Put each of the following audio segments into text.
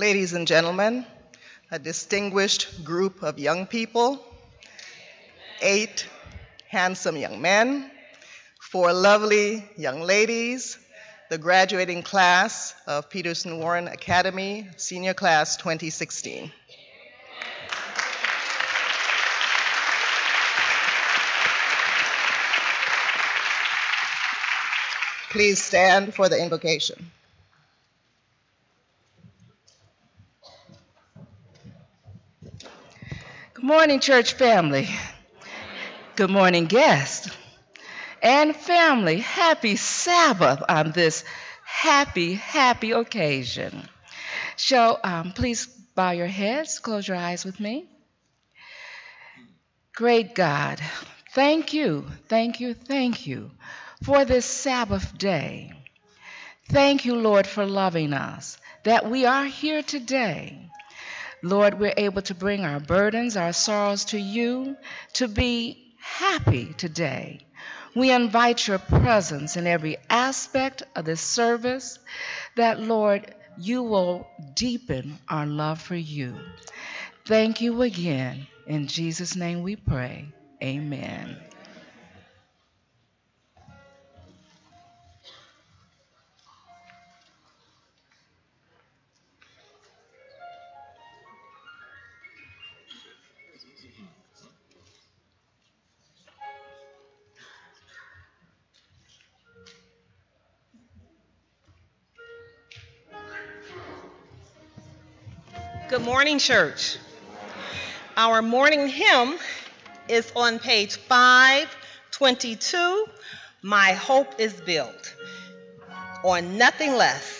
ladies and gentlemen, a distinguished group of young people, eight handsome young men, four lovely young ladies, the graduating class of Peterson Warren Academy, Senior Class 2016. Please stand for the invocation. Morning, church family. Good morning, guests and family. Happy Sabbath on this happy, happy occasion. So um, please bow your heads, close your eyes with me. Great God, thank you, thank you, thank you for this Sabbath day. Thank you, Lord, for loving us, that we are here today. Lord, we're able to bring our burdens, our sorrows to you, to be happy today. We invite your presence in every aspect of this service, that, Lord, you will deepen our love for you. Thank you again. In Jesus' name we pray. Amen. Morning, church. Our morning hymn is on page 522. My hope is built on nothing less.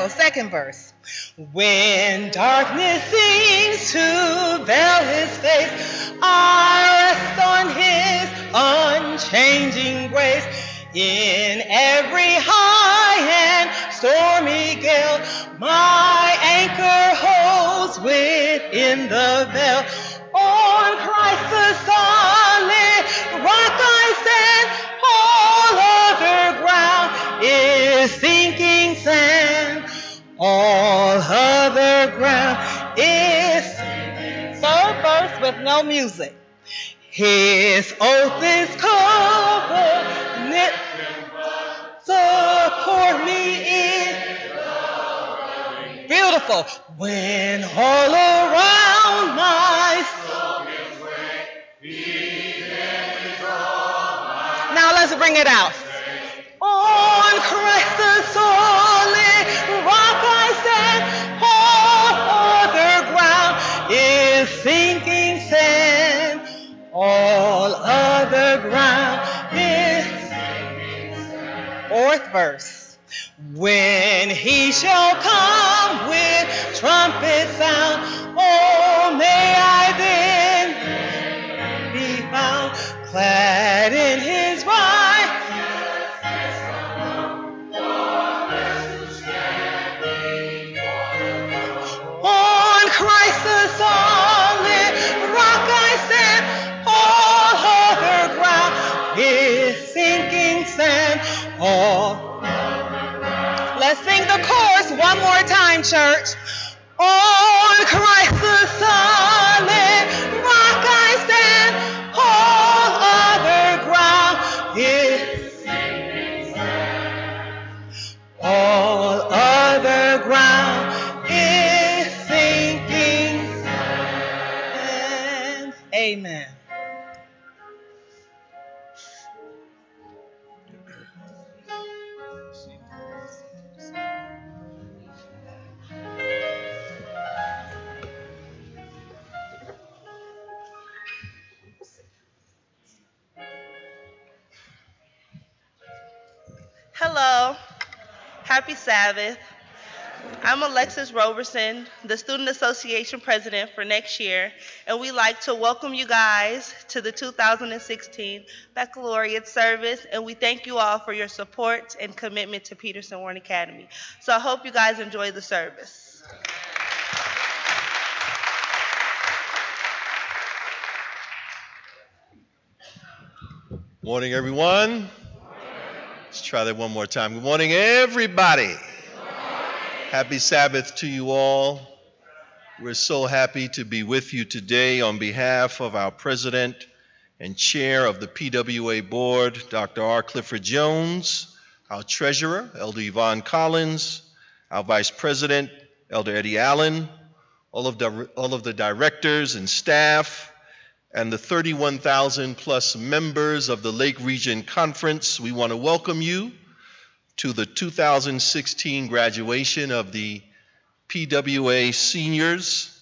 beautiful. Second verse. When darkness seems to veil his face, I rest on his unchanging grace. In every high and stormy gale, my anchor holds within the veil. On Christ the solid rock All other ground is third verse with no music. His oath is covenant. Support me in. Beautiful. When all around my Now let's bring it out. On Christ the solid fourth verse. When he shall come with trumpet sound, oh may I then be found clad in his righteousness. On Christ the solid All Let's sing the chorus one more time, church. On Christ the solid rock I stand, all other ground is sinking all other ground is sinking sand. Amen. Hello. Happy Sabbath. I'm Alexis Roberson, the Student Association President for next year, and we'd like to welcome you guys to the 2016 Baccalaureate service, and we thank you all for your support and commitment to Peterson Warren Academy. So I hope you guys enjoy the service. Morning, everyone. Let's try that one more time. Good morning, everybody. Happy Sabbath to you all. We're so happy to be with you today on behalf of our president and chair of the PWA board, Dr. R. Clifford Jones, our treasurer, Elder Yvonne Collins, our vice president, Elder Eddie Allen, all of the, all of the directors and staff, and the 31,000 plus members of the Lake Region Conference. We want to welcome you to the 2016 graduation of the PWA seniors.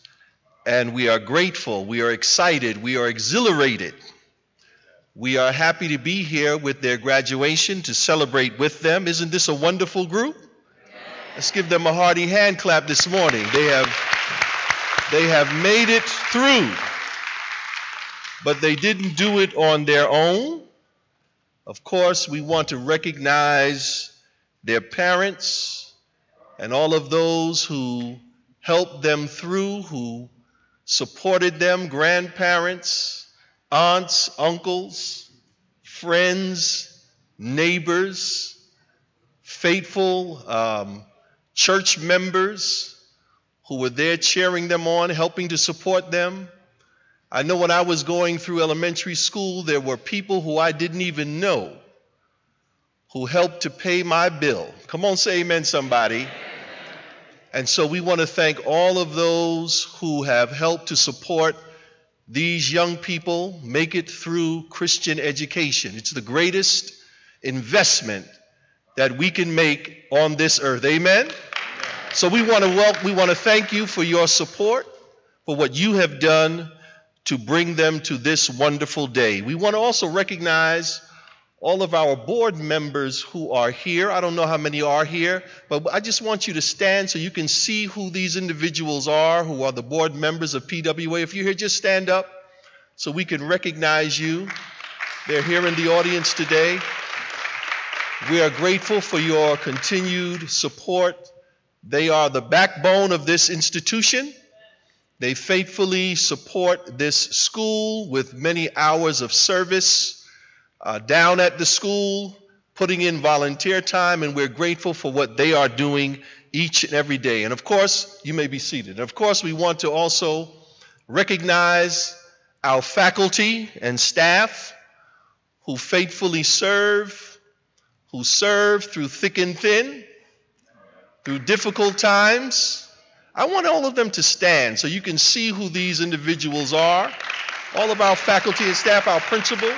And we are grateful, we are excited, we are exhilarated. We are happy to be here with their graduation to celebrate with them. Isn't this a wonderful group? Let's give them a hearty hand clap this morning. They have, they have made it through but they didn't do it on their own. Of course, we want to recognize their parents and all of those who helped them through, who supported them grandparents, aunts, uncles, friends, neighbors, faithful um, church members who were there cheering them on, helping to support them. I know when I was going through elementary school, there were people who I didn't even know who helped to pay my bill. Come on, say amen, somebody. And so we want to thank all of those who have helped to support these young people make it through Christian education. It's the greatest investment that we can make on this earth. Amen. So we want to we want to thank you for your support, for what you have done to bring them to this wonderful day. We want to also recognize all of our board members who are here. I don't know how many are here, but I just want you to stand so you can see who these individuals are who are the board members of PWA. If you're here, just stand up so we can recognize you. They're here in the audience today. We are grateful for your continued support. They are the backbone of this institution. They faithfully support this school with many hours of service uh, down at the school, putting in volunteer time, and we're grateful for what they are doing each and every day. And of course, you may be seated. And of course, we want to also recognize our faculty and staff who faithfully serve, who serve through thick and thin, through difficult times I want all of them to stand so you can see who these individuals are. All of our faculty and staff, our principal,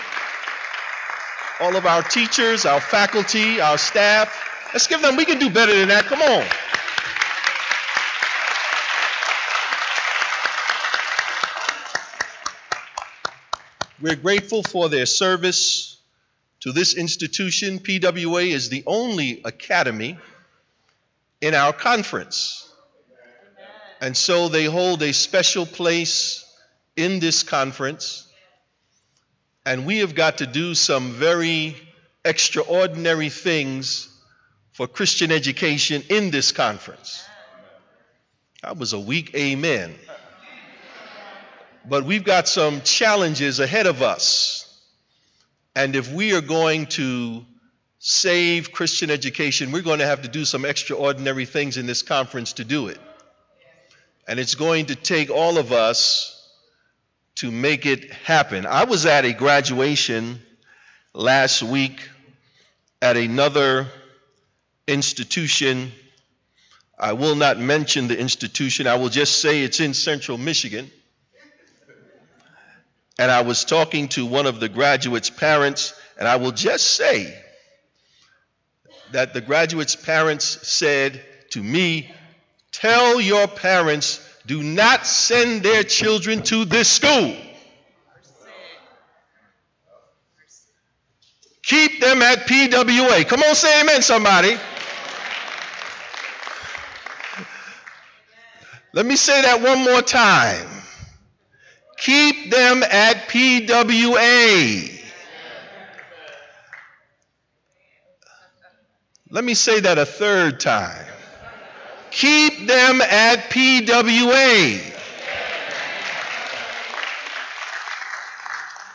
all of our teachers, our faculty, our staff. Let's give them, we can do better than that. Come on. We're grateful for their service to this institution. PWA is the only academy in our conference and so they hold a special place in this conference. And we have got to do some very extraordinary things for Christian education in this conference. That was a weak amen. But we've got some challenges ahead of us. And if we are going to save Christian education, we're going to have to do some extraordinary things in this conference to do it. And it's going to take all of us to make it happen. I was at a graduation last week at another institution. I will not mention the institution, I will just say it's in central Michigan. And I was talking to one of the graduates' parents, and I will just say that the graduates' parents said to me, Tell your parents do not send their children to this school. Keep them at PWA. Come on, say amen, somebody. Let me say that one more time. Keep them at PWA. Let me say that a third time. Keep them at PWA.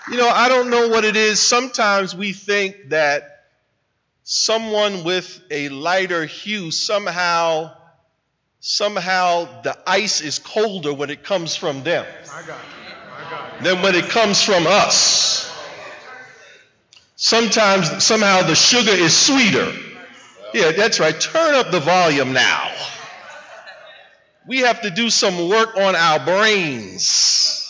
You know, I don't know what it is. Sometimes we think that someone with a lighter hue somehow somehow the ice is colder when it comes from them than when it comes from us. Sometimes somehow the sugar is sweeter. Yeah, that's right. Turn up the volume now. We have to do some work on our brains.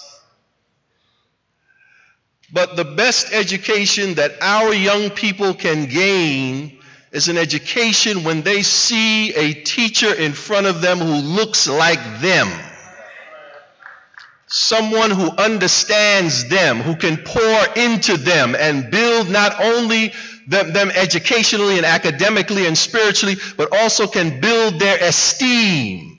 But the best education that our young people can gain is an education when they see a teacher in front of them who looks like them. Someone who understands them, who can pour into them and build not only them, them, educationally and academically and spiritually, but also can build their esteem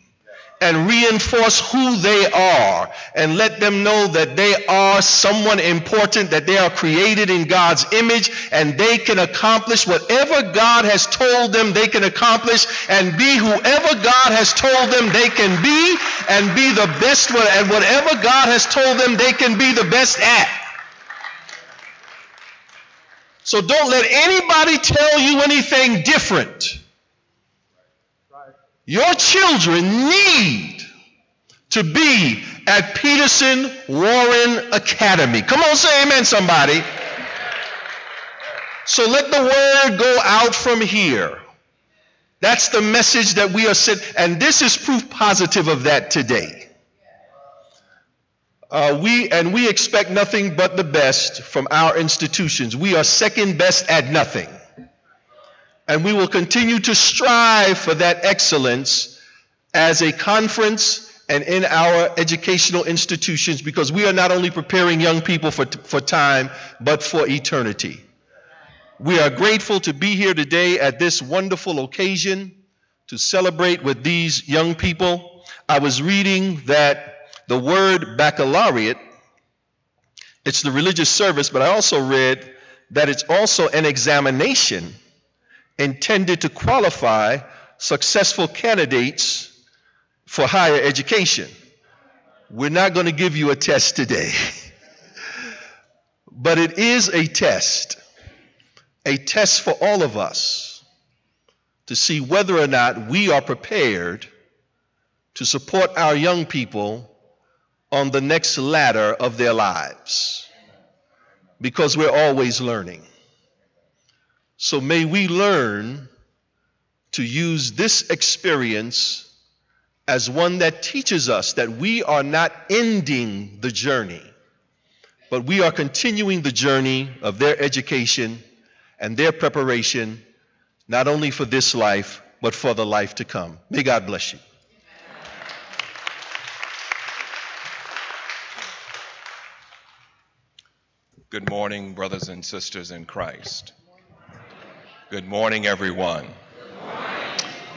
and reinforce who they are and let them know that they are someone important, that they are created in God's image and they can accomplish whatever God has told them they can accomplish and be whoever God has told them they can be and be the best at whatever God has told them they can be the best at. So don't let anybody tell you anything different. Your children need to be at Peterson Warren Academy. Come on, say amen, somebody. So let the word go out from here. That's the message that we are sent, and this is proof positive of that today. Uh, we and we expect nothing but the best from our institutions. We are second best at nothing. And we will continue to strive for that excellence as a conference and in our educational institutions because we are not only preparing young people for, for time, but for eternity. We are grateful to be here today at this wonderful occasion to celebrate with these young people. I was reading that the word baccalaureate, it's the religious service, but I also read that it's also an examination intended to qualify successful candidates for higher education. We're not going to give you a test today, but it is a test, a test for all of us to see whether or not we are prepared to support our young people on the next ladder of their lives because we're always learning. So may we learn to use this experience as one that teaches us that we are not ending the journey, but we are continuing the journey of their education and their preparation, not only for this life, but for the life to come. May God bless you. Good morning, brothers and sisters in Christ. Good morning, everyone.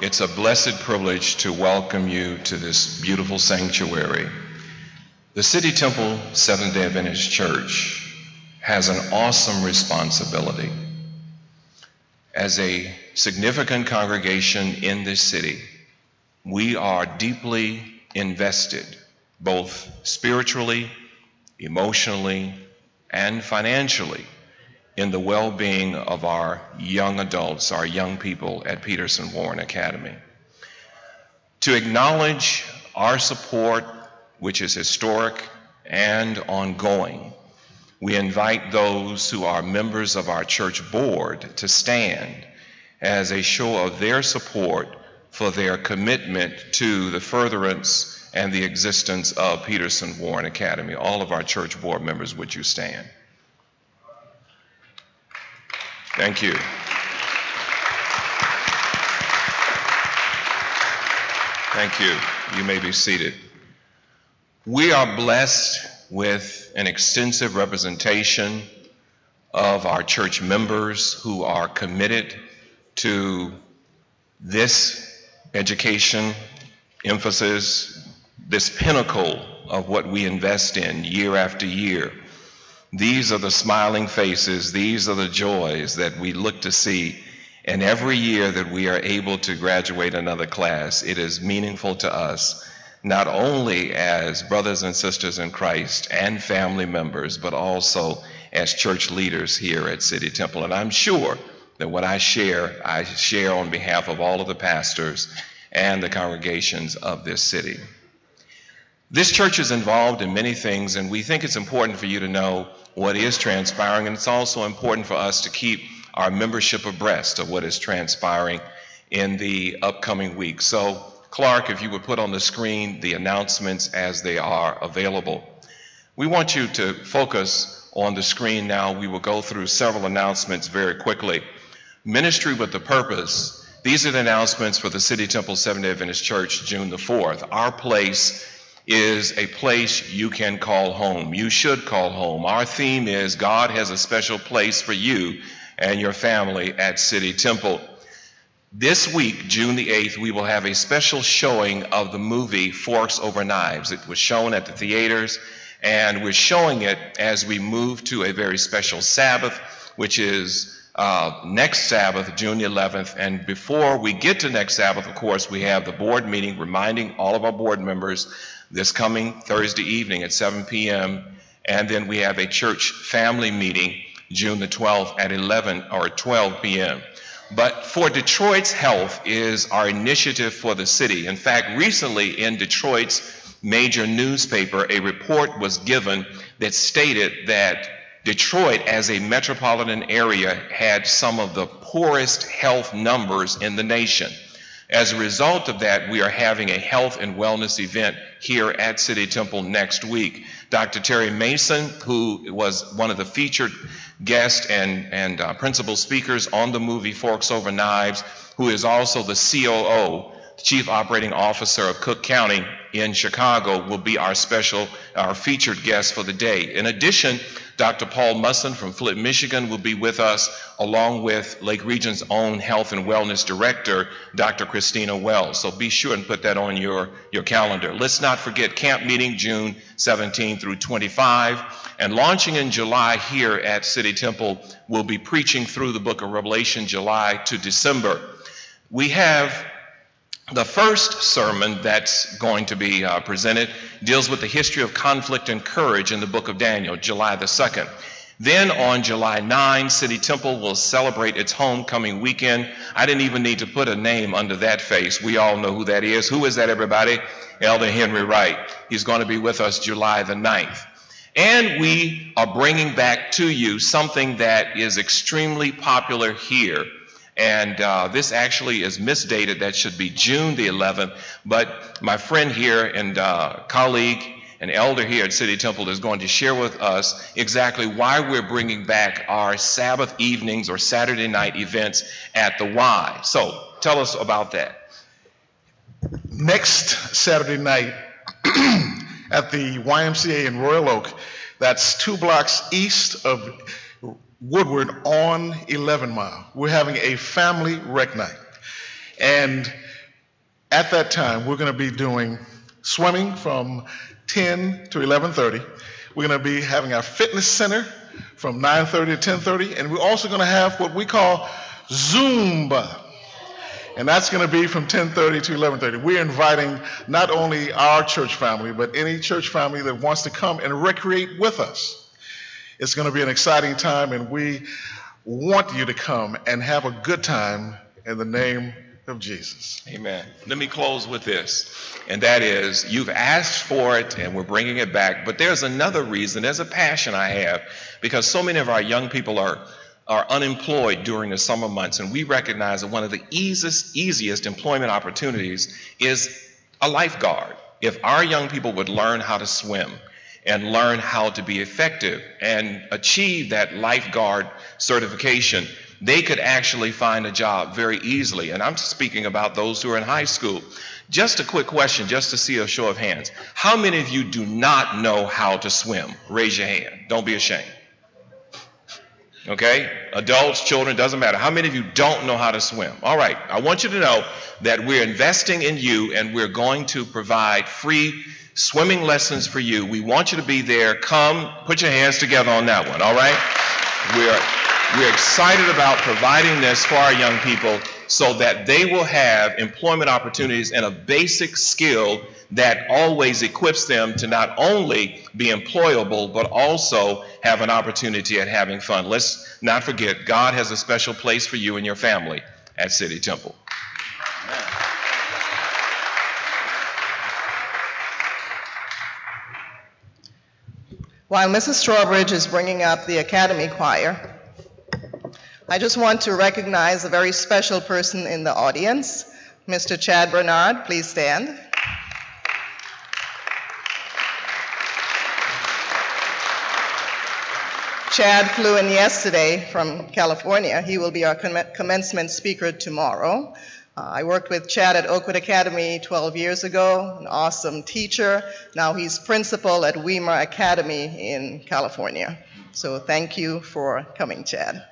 It's a blessed privilege to welcome you to this beautiful sanctuary. The City Temple Seventh day Adventist Church has an awesome responsibility. As a significant congregation in this city, we are deeply invested, both spiritually, emotionally, and financially in the well being of our young adults, our young people at Peterson Warren Academy. To acknowledge our support, which is historic and ongoing, we invite those who are members of our church board to stand as a show of their support for their commitment to the furtherance and the existence of Peterson Warren Academy. All of our church board members, would you stand? Thank you. Thank you. You may be seated. We are blessed with an extensive representation of our church members who are committed to this education emphasis, this pinnacle of what we invest in year after year. These are the smiling faces, these are the joys that we look to see. And every year that we are able to graduate another class, it is meaningful to us, not only as brothers and sisters in Christ and family members, but also as church leaders here at City Temple. And I'm sure that what I share, I share on behalf of all of the pastors and the congregations of this city. This church is involved in many things, and we think it's important for you to know what is transpiring, and it's also important for us to keep our membership abreast of what is transpiring in the upcoming week. So, Clark, if you would put on the screen the announcements as they are available. We want you to focus on the screen now. We will go through several announcements very quickly. Ministry with the Purpose. These are the announcements for the City Temple Seventh day Adventist Church, June the 4th. Our place is a place you can call home. You should call home. Our theme is God has a special place for you and your family at City Temple. This week, June the 8th, we will have a special showing of the movie Forks Over Knives. It was shown at the theaters, and we're showing it as we move to a very special Sabbath, which is uh, next Sabbath, June the 11th. And before we get to next Sabbath, of course, we have the board meeting reminding all of our board members this coming Thursday evening at 7 p.m. And then we have a church family meeting June the 12th at 11 or 12 p.m. But for Detroit's health is our initiative for the city. In fact, recently in Detroit's major newspaper, a report was given that stated that Detroit, as a metropolitan area, had some of the poorest health numbers in the nation. As a result of that, we are having a health and wellness event here at City Temple next week. Dr. Terry Mason, who was one of the featured guests and, and uh, principal speakers on the movie Forks Over Knives, who is also the COO, Chief Operating Officer of Cook County in Chicago, will be our special, our featured guest for the day. In addition, Dr. Paul Musson from Flint, Michigan will be with us, along with Lake Region's own Health and Wellness Director, Dr. Christina Wells. So be sure and put that on your, your calendar. Let's not forget camp meeting June 17 through 25. And launching in July here at City Temple, we'll be preaching through the book of Revelation July to December. We have the first sermon that's going to be uh, presented deals with the history of conflict and courage in the book of Daniel, July the 2nd. Then on July 9, City Temple will celebrate its homecoming weekend. I didn't even need to put a name under that face. We all know who that is. Who is that, everybody? Elder Henry Wright. He's going to be with us July the 9th. And we are bringing back to you something that is extremely popular here and uh, this actually is misdated. That should be June the 11th. But my friend here and uh, colleague and elder here at City Temple is going to share with us exactly why we're bringing back our Sabbath evenings or Saturday night events at the Y. So tell us about that. Next Saturday night at the YMCA in Royal Oak, that's two blocks east of Woodward on 11 Mile. We're having a family rec night. And at that time, we're going to be doing swimming from 10 to 11:30. We're going to be having our fitness center from 9:30 to 10:30, and we're also going to have what we call Zumba. And that's going to be from 10:30 to 11:30. We're inviting not only our church family, but any church family that wants to come and recreate with us. It's going to be an exciting time, and we want you to come and have a good time in the name of Jesus. Amen. Let me close with this, and that is you've asked for it, and we're bringing it back. But there's another reason, there's a passion I have, because so many of our young people are. Are unemployed during the summer months, and we recognize that one of the easiest, easiest employment opportunities is a lifeguard. If our young people would learn how to swim, and learn how to be effective and achieve that lifeguard certification, they could actually find a job very easily. And I'm speaking about those who are in high school. Just a quick question, just to see a show of hands. How many of you do not know how to swim? Raise your hand. Don't be ashamed. Okay? Adults, children, doesn't matter. How many of you don't know how to swim? All right. I want you to know that we're investing in you and we're going to provide free swimming lessons for you. We want you to be there. Come, put your hands together on that one. All right? We're we're excited about providing this for our young people so that they will have employment opportunities and a basic skill that always equips them to not only be employable, but also have an opportunity at having fun. Let's not forget, God has a special place for you and your family at City Temple. While Mrs. Strawbridge is bringing up the Academy Choir, I just want to recognize a very special person in the audience. Mr. Chad Bernard, please stand. Chad flew in yesterday from California. He will be our comm- commencement speaker tomorrow. Uh, I worked with Chad at Oakwood Academy 12 years ago, an awesome teacher. Now he's principal at Weimar Academy in California. So thank you for coming, Chad.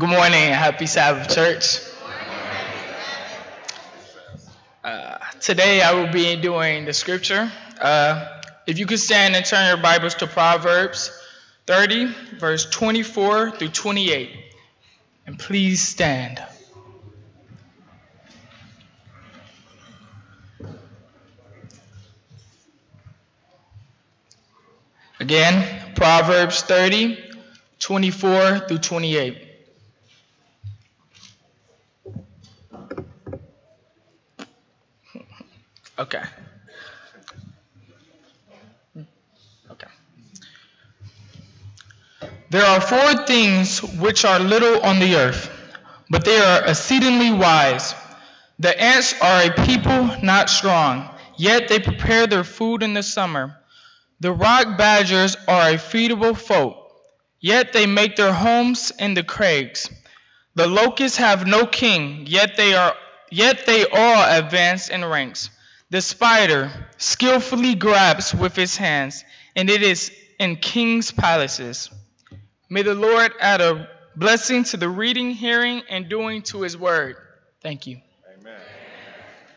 Good morning happy Sabbath, church. Uh, today I will be doing the scripture. Uh, if you could stand and turn your Bibles to Proverbs 30, verse 24 through 28. And please stand. Again, Proverbs 30, 24 through 28. Okay. Okay. There are four things which are little on the earth, but they are exceedingly wise. The ants are a people not strong, yet they prepare their food in the summer. The rock badgers are a feedable folk, yet they make their homes in the crags. The locusts have no king, yet they are yet they all advance in ranks. The spider skillfully grabs with its hands, and it is in kings' palaces. May the Lord add a blessing to the reading, hearing, and doing to his word. Thank you. Amen.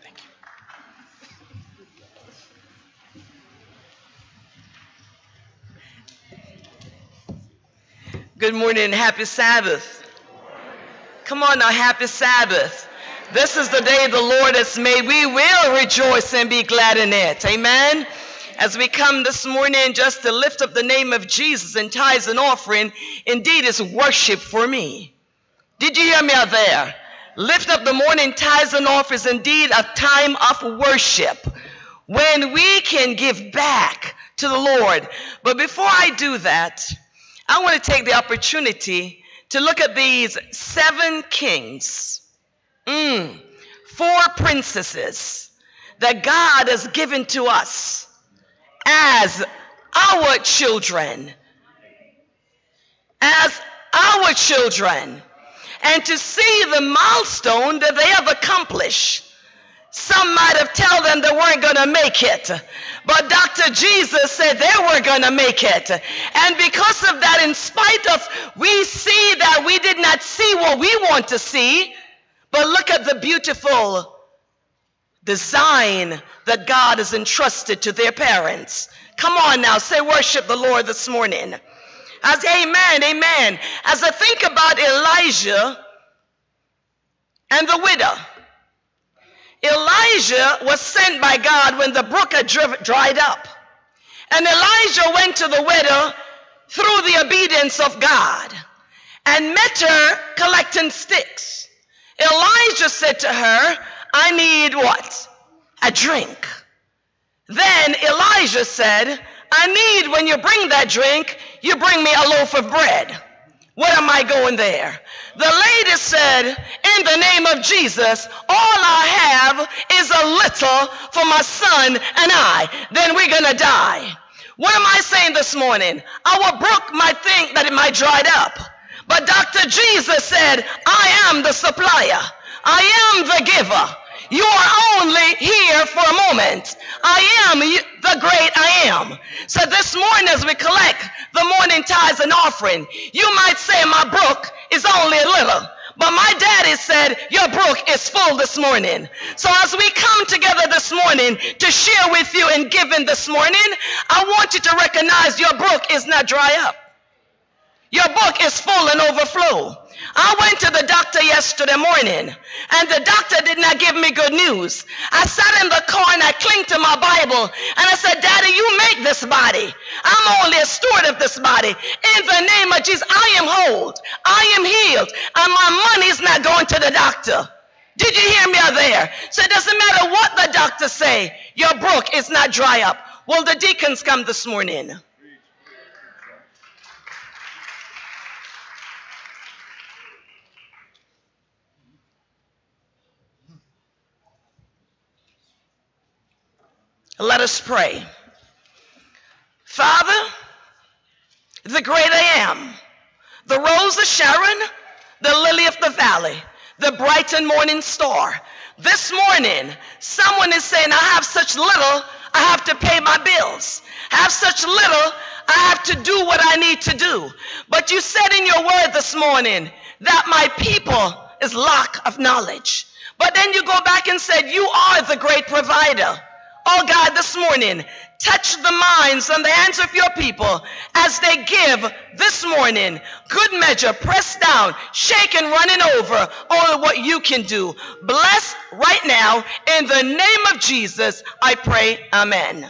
Thank you. Good morning and happy Sabbath. Come on now, happy Sabbath. This is the day the Lord has made. We will rejoice and be glad in it. Amen. As we come this morning just to lift up the name of Jesus in tithes and offering, indeed is worship for me. Did you hear me out there? Lift up the morning tithes and offerings, indeed a time of worship when we can give back to the Lord. But before I do that, I want to take the opportunity to look at these seven kings, mm, four princesses that God has given to us as our children. As our children. And to see the milestone that they have accomplished. Some might have told them they weren't going to make it. But Dr. Jesus said they were going to make it. And because of that, in spite of we see that we did not see what we want to see, but look at the beautiful design that God has entrusted to their parents. Come on now, say worship the Lord this morning. As amen, amen. As I think about Elijah and the widow. Elijah was sent by God when the brook had dried up. And Elijah went to the widow through the obedience of God and met her collecting sticks. Elijah said to her, I need what? A drink. Then Elijah said, I need when you bring that drink, you bring me a loaf of bread. What am I going there? The lady said, In the name of Jesus, all I have is a little for my son and I. Then we're going to die. What am I saying this morning? Our brook might think that it might dried up. But Dr. Jesus said, I am the supplier. I am the giver. You are only here for a moment. I am the great I am. So this morning, as we collect the morning tithes and offering, you might say, My brook is only a little. But my daddy said, Your brook is full this morning. So as we come together this morning to share with you and giving this morning, I want you to recognize your brook is not dry up. Your book is full and overflow. I went to the doctor yesterday morning and the doctor did not give me good news. I sat in the car and I clinged to my Bible and I said, Daddy, you make this body. I'm only a steward of this body. In the name of Jesus, I am whole. I am healed. And my money's not going to the doctor. Did you hear me out there? So it doesn't matter what the doctor say. Your brook is not dry up. Will the deacons come this morning? Let us pray. Father, the great I am, the rose of Sharon, the lily of the valley, the bright and morning star. This morning, someone is saying, I have such little, I have to pay my bills. I have such little, I have to do what I need to do. But you said in your word this morning that my people is lack of knowledge. But then you go back and said, You are the great provider. Oh God, this morning, touch the minds and the hands of your people as they give this morning good measure, pressed down, shaken, running over, all what you can do. Bless right now in the name of Jesus. I pray, Amen.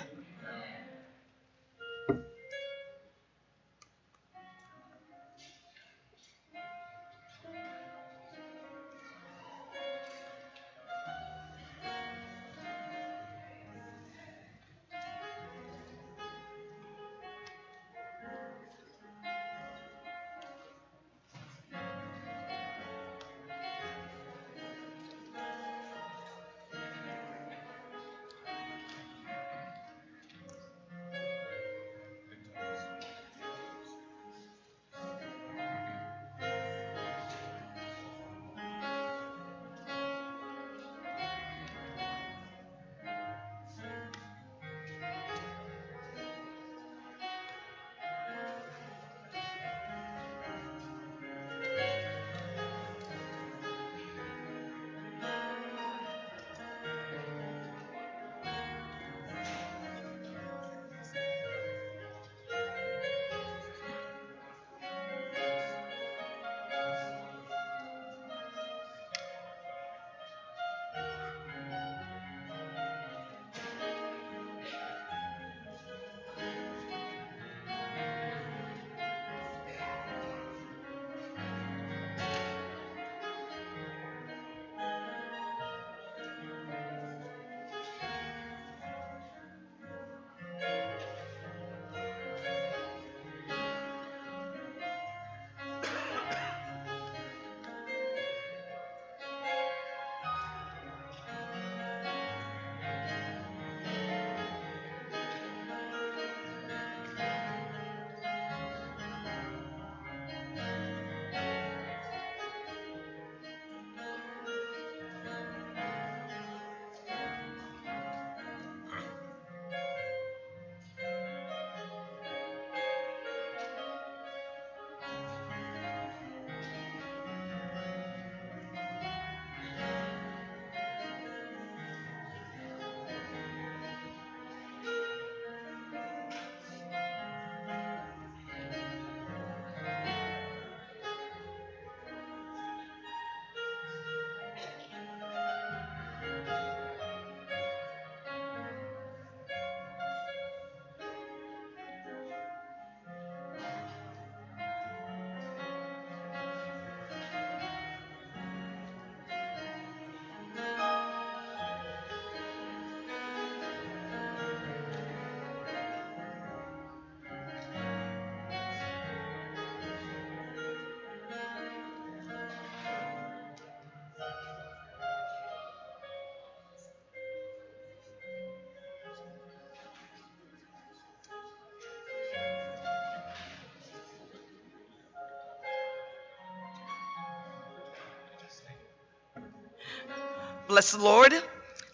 Bless the Lord.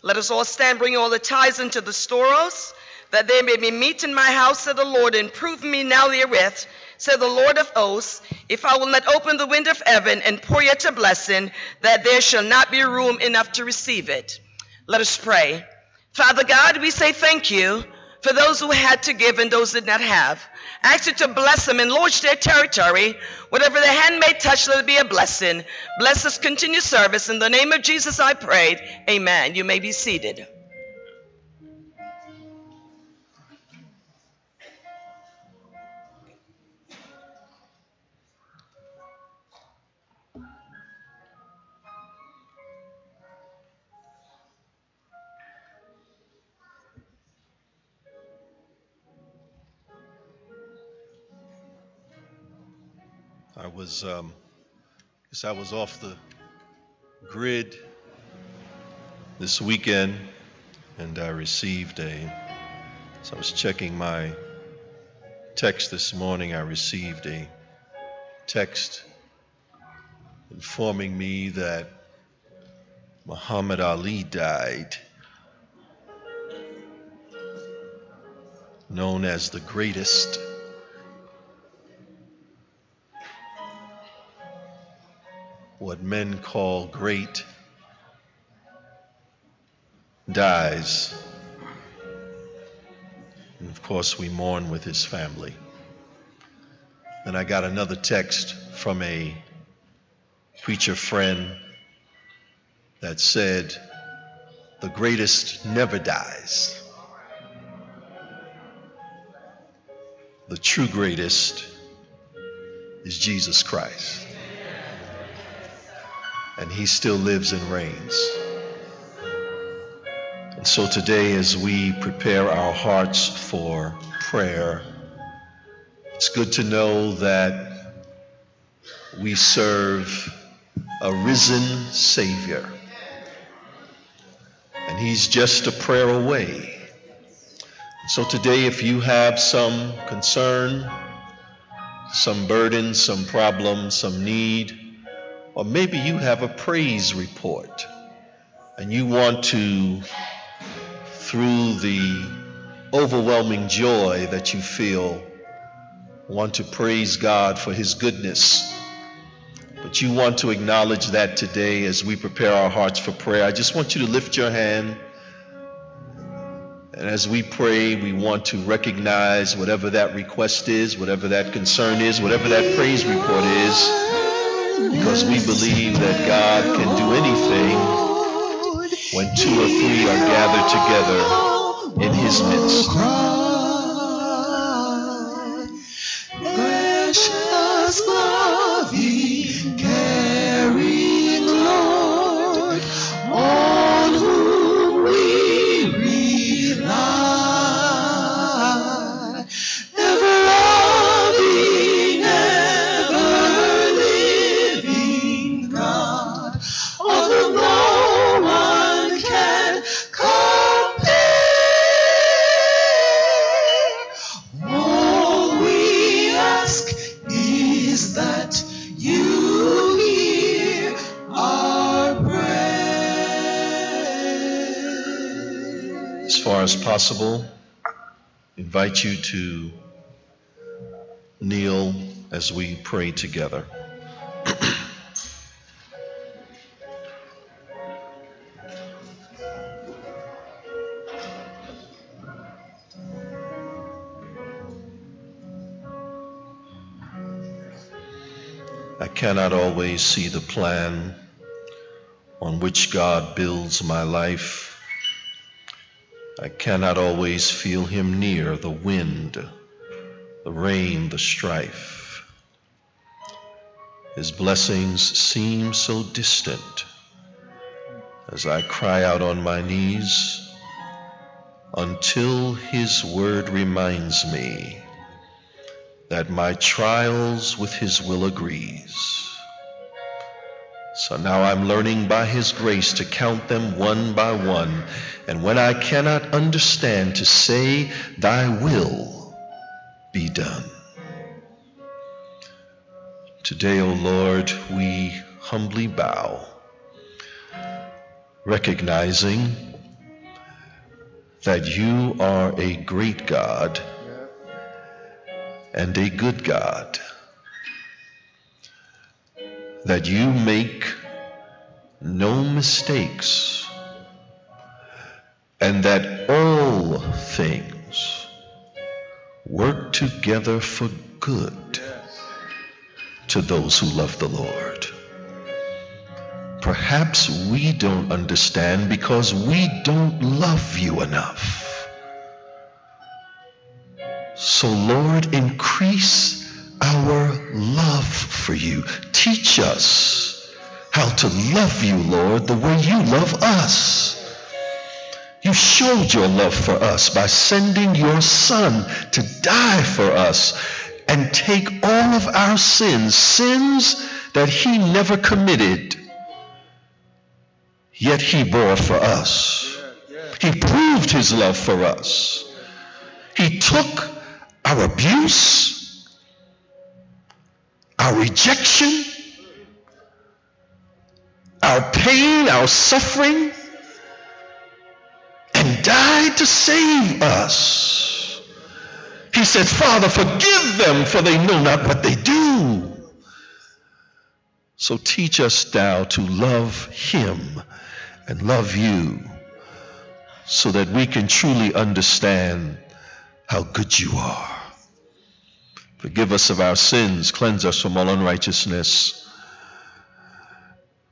Let us all stand, bring all the tithes into the storehouse, that there may be meat in my house, said the Lord, and prove me now therewith, said the Lord of hosts, if I will not open the window of heaven and pour yet a blessing, that there shall not be room enough to receive it. Let us pray. Father God, we say thank you for those who had to give and those who did not have. Ask you to bless them, and enlarge their territory. Whatever their hand may touch, let it be a blessing. Bless this continued service. In the name of Jesus, I prayed. Amen. You may be seated. Was, um, guess I was off the grid this weekend, and I received a. So I was checking my text this morning. I received a text informing me that Muhammad Ali died, known as the greatest. What men call great dies. And of course, we mourn with his family. Then I got another text from a preacher friend that said, The greatest never dies. The true greatest is Jesus Christ. And he still lives and reigns. And so today, as we prepare our hearts for prayer, it's good to know that we serve a risen Savior. And He's just a prayer away. So today, if you have some concern, some burden, some problem, some need, or maybe you have a praise report and you want to, through the overwhelming joy that you feel, want to praise God for His goodness. But you want to acknowledge that today as we prepare our hearts for prayer. I just want you to lift your hand. And as we pray, we want to recognize whatever that request is, whatever that concern is, whatever that praise report is, because we believe that God can do anything when two or three are gathered together in His midst. Possible, invite you to kneel as we pray together. I cannot always see the plan on which God builds my life. I cannot always feel Him near the wind, the rain, the strife. His blessings seem so distant as I cry out on my knees until His word reminds me that my trials with His will agrees. So now I'm learning by His grace to count them one by one, and when I cannot understand, to say, Thy will be done. Today, O Lord, we humbly bow, recognizing that you are a great God and a good God. That you make no mistakes, and that all things work together for good to those who love the Lord. Perhaps we don't understand because we don't love you enough. So, Lord, increase our love for you. Teach us how to love you, Lord, the way you love us. You showed your love for us by sending your Son to die for us and take all of our sins, sins that he never committed, yet he bore for us. He proved his love for us. He took our abuse, our rejection, our pain, our suffering, and died to save us. He said, Father, forgive them, for they know not what they do. So teach us now to love him and love you so that we can truly understand how good you are. Forgive us of our sins, cleanse us from all unrighteousness.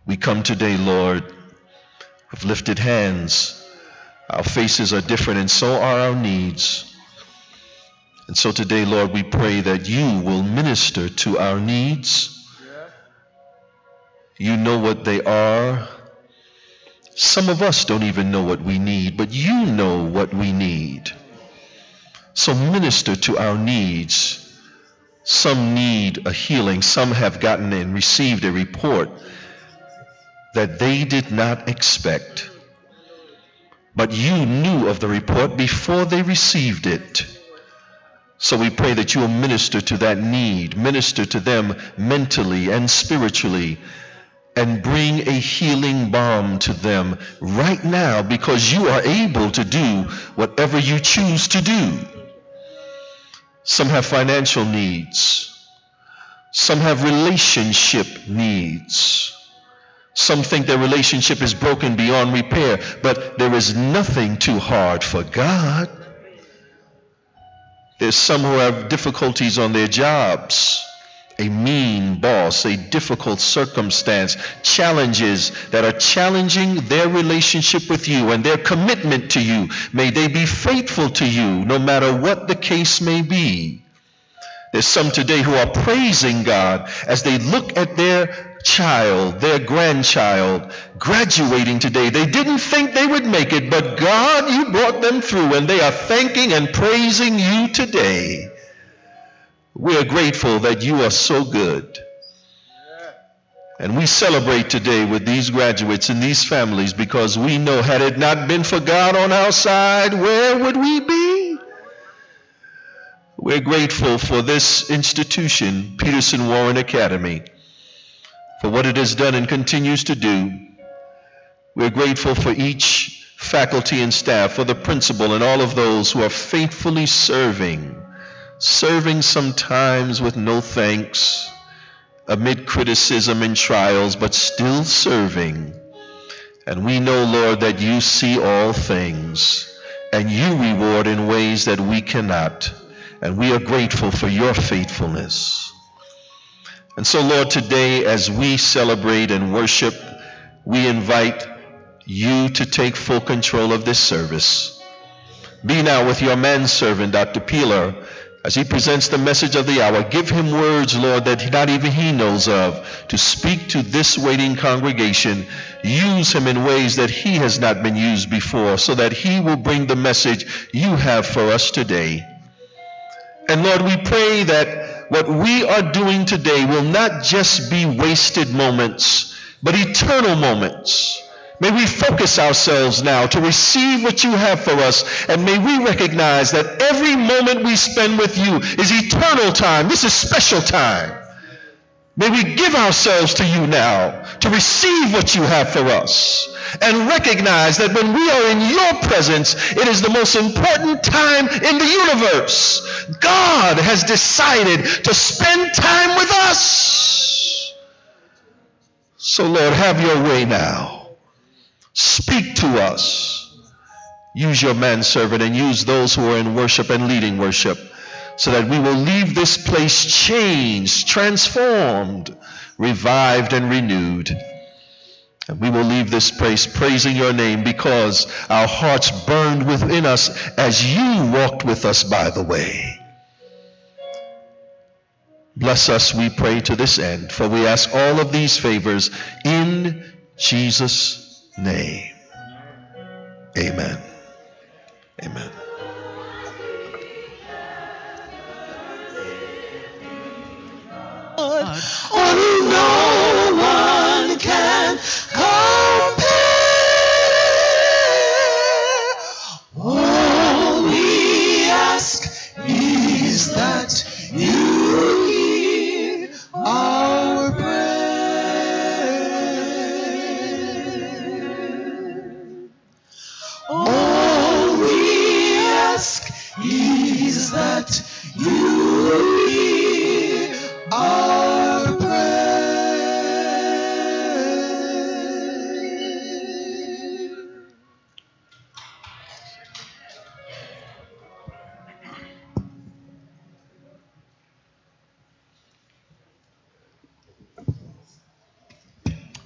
We come today, Lord, with lifted hands. Our faces are different, and so are our needs. And so today, Lord, we pray that you will minister to our needs. You know what they are. Some of us don't even know what we need, but you know what we need. So minister to our needs. Some need a healing. Some have gotten and received a report that they did not expect. But you knew of the report before they received it. So we pray that you will minister to that need, minister to them mentally and spiritually, and bring a healing balm to them right now because you are able to do whatever you choose to do. Some have financial needs. Some have relationship needs. Some think their relationship is broken beyond repair, but there is nothing too hard for God. There's some who have difficulties on their jobs, a mean boss, a difficult circumstance, challenges that are challenging their relationship with you and their commitment to you. May they be faithful to you no matter what the case may be. There's some today who are praising God as they look at their child, their grandchild, graduating today. They didn't think they would make it, but God, you brought them through, and they are thanking and praising you today. We are grateful that you are so good. And we celebrate today with these graduates and these families because we know had it not been for God on our side, where would we be? We're grateful for this institution, Peterson Warren Academy, for what it has done and continues to do. We're grateful for each faculty and staff, for the principal and all of those who are faithfully serving, serving sometimes with no thanks, amid criticism and trials, but still serving. And we know, Lord, that you see all things and you reward in ways that we cannot. And we are grateful for your faithfulness. And so, Lord, today as we celebrate and worship, we invite you to take full control of this service. Be now with your manservant, Dr. Peeler, as he presents the message of the hour. Give him words, Lord, that not even he knows of, to speak to this waiting congregation. Use him in ways that he has not been used before, so that he will bring the message you have for us today. And Lord, we pray that what we are doing today will not just be wasted moments, but eternal moments. May we focus ourselves now to receive what you have for us, and may we recognize that every moment we spend with you is eternal time. This is special time. May we give ourselves to you now to receive what you have for us and recognize that when we are in your presence, it is the most important time in the universe. God has decided to spend time with us. So, Lord, have your way now. Speak to us. Use your manservant and use those who are in worship and leading worship so that we will leave this place changed, transformed, revived, and renewed. And we will leave this place praising your name because our hearts burned within us as you walked with us by the way. Bless us, we pray, to this end, for we ask all of these favors in Jesus' name. Amen. Amen. Oh, no one can compare. All we ask is that you hear our that you prayer.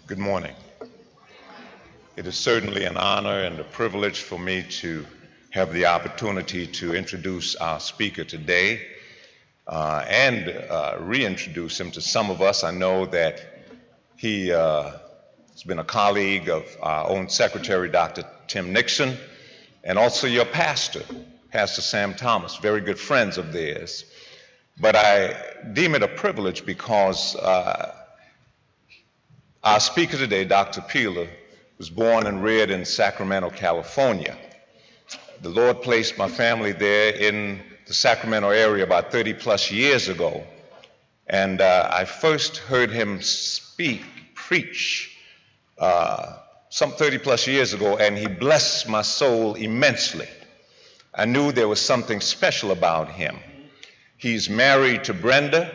Good morning. It is certainly an honor and a privilege for me to have the opportunity to introduce our speaker today uh, and uh, reintroduce him to some of us. I know that he uh, has been a colleague of our own secretary, Dr. Tim Nixon, and also your pastor, Pastor Sam Thomas, very good friends of theirs. But I deem it a privilege because uh, our speaker today, Dr. Peeler, was born and reared in Sacramento, California. The Lord placed my family there in the Sacramento area about 30 plus years ago. And uh, I first heard him speak, preach, uh, some 30 plus years ago, and he blessed my soul immensely. I knew there was something special about him. He's married to Brenda,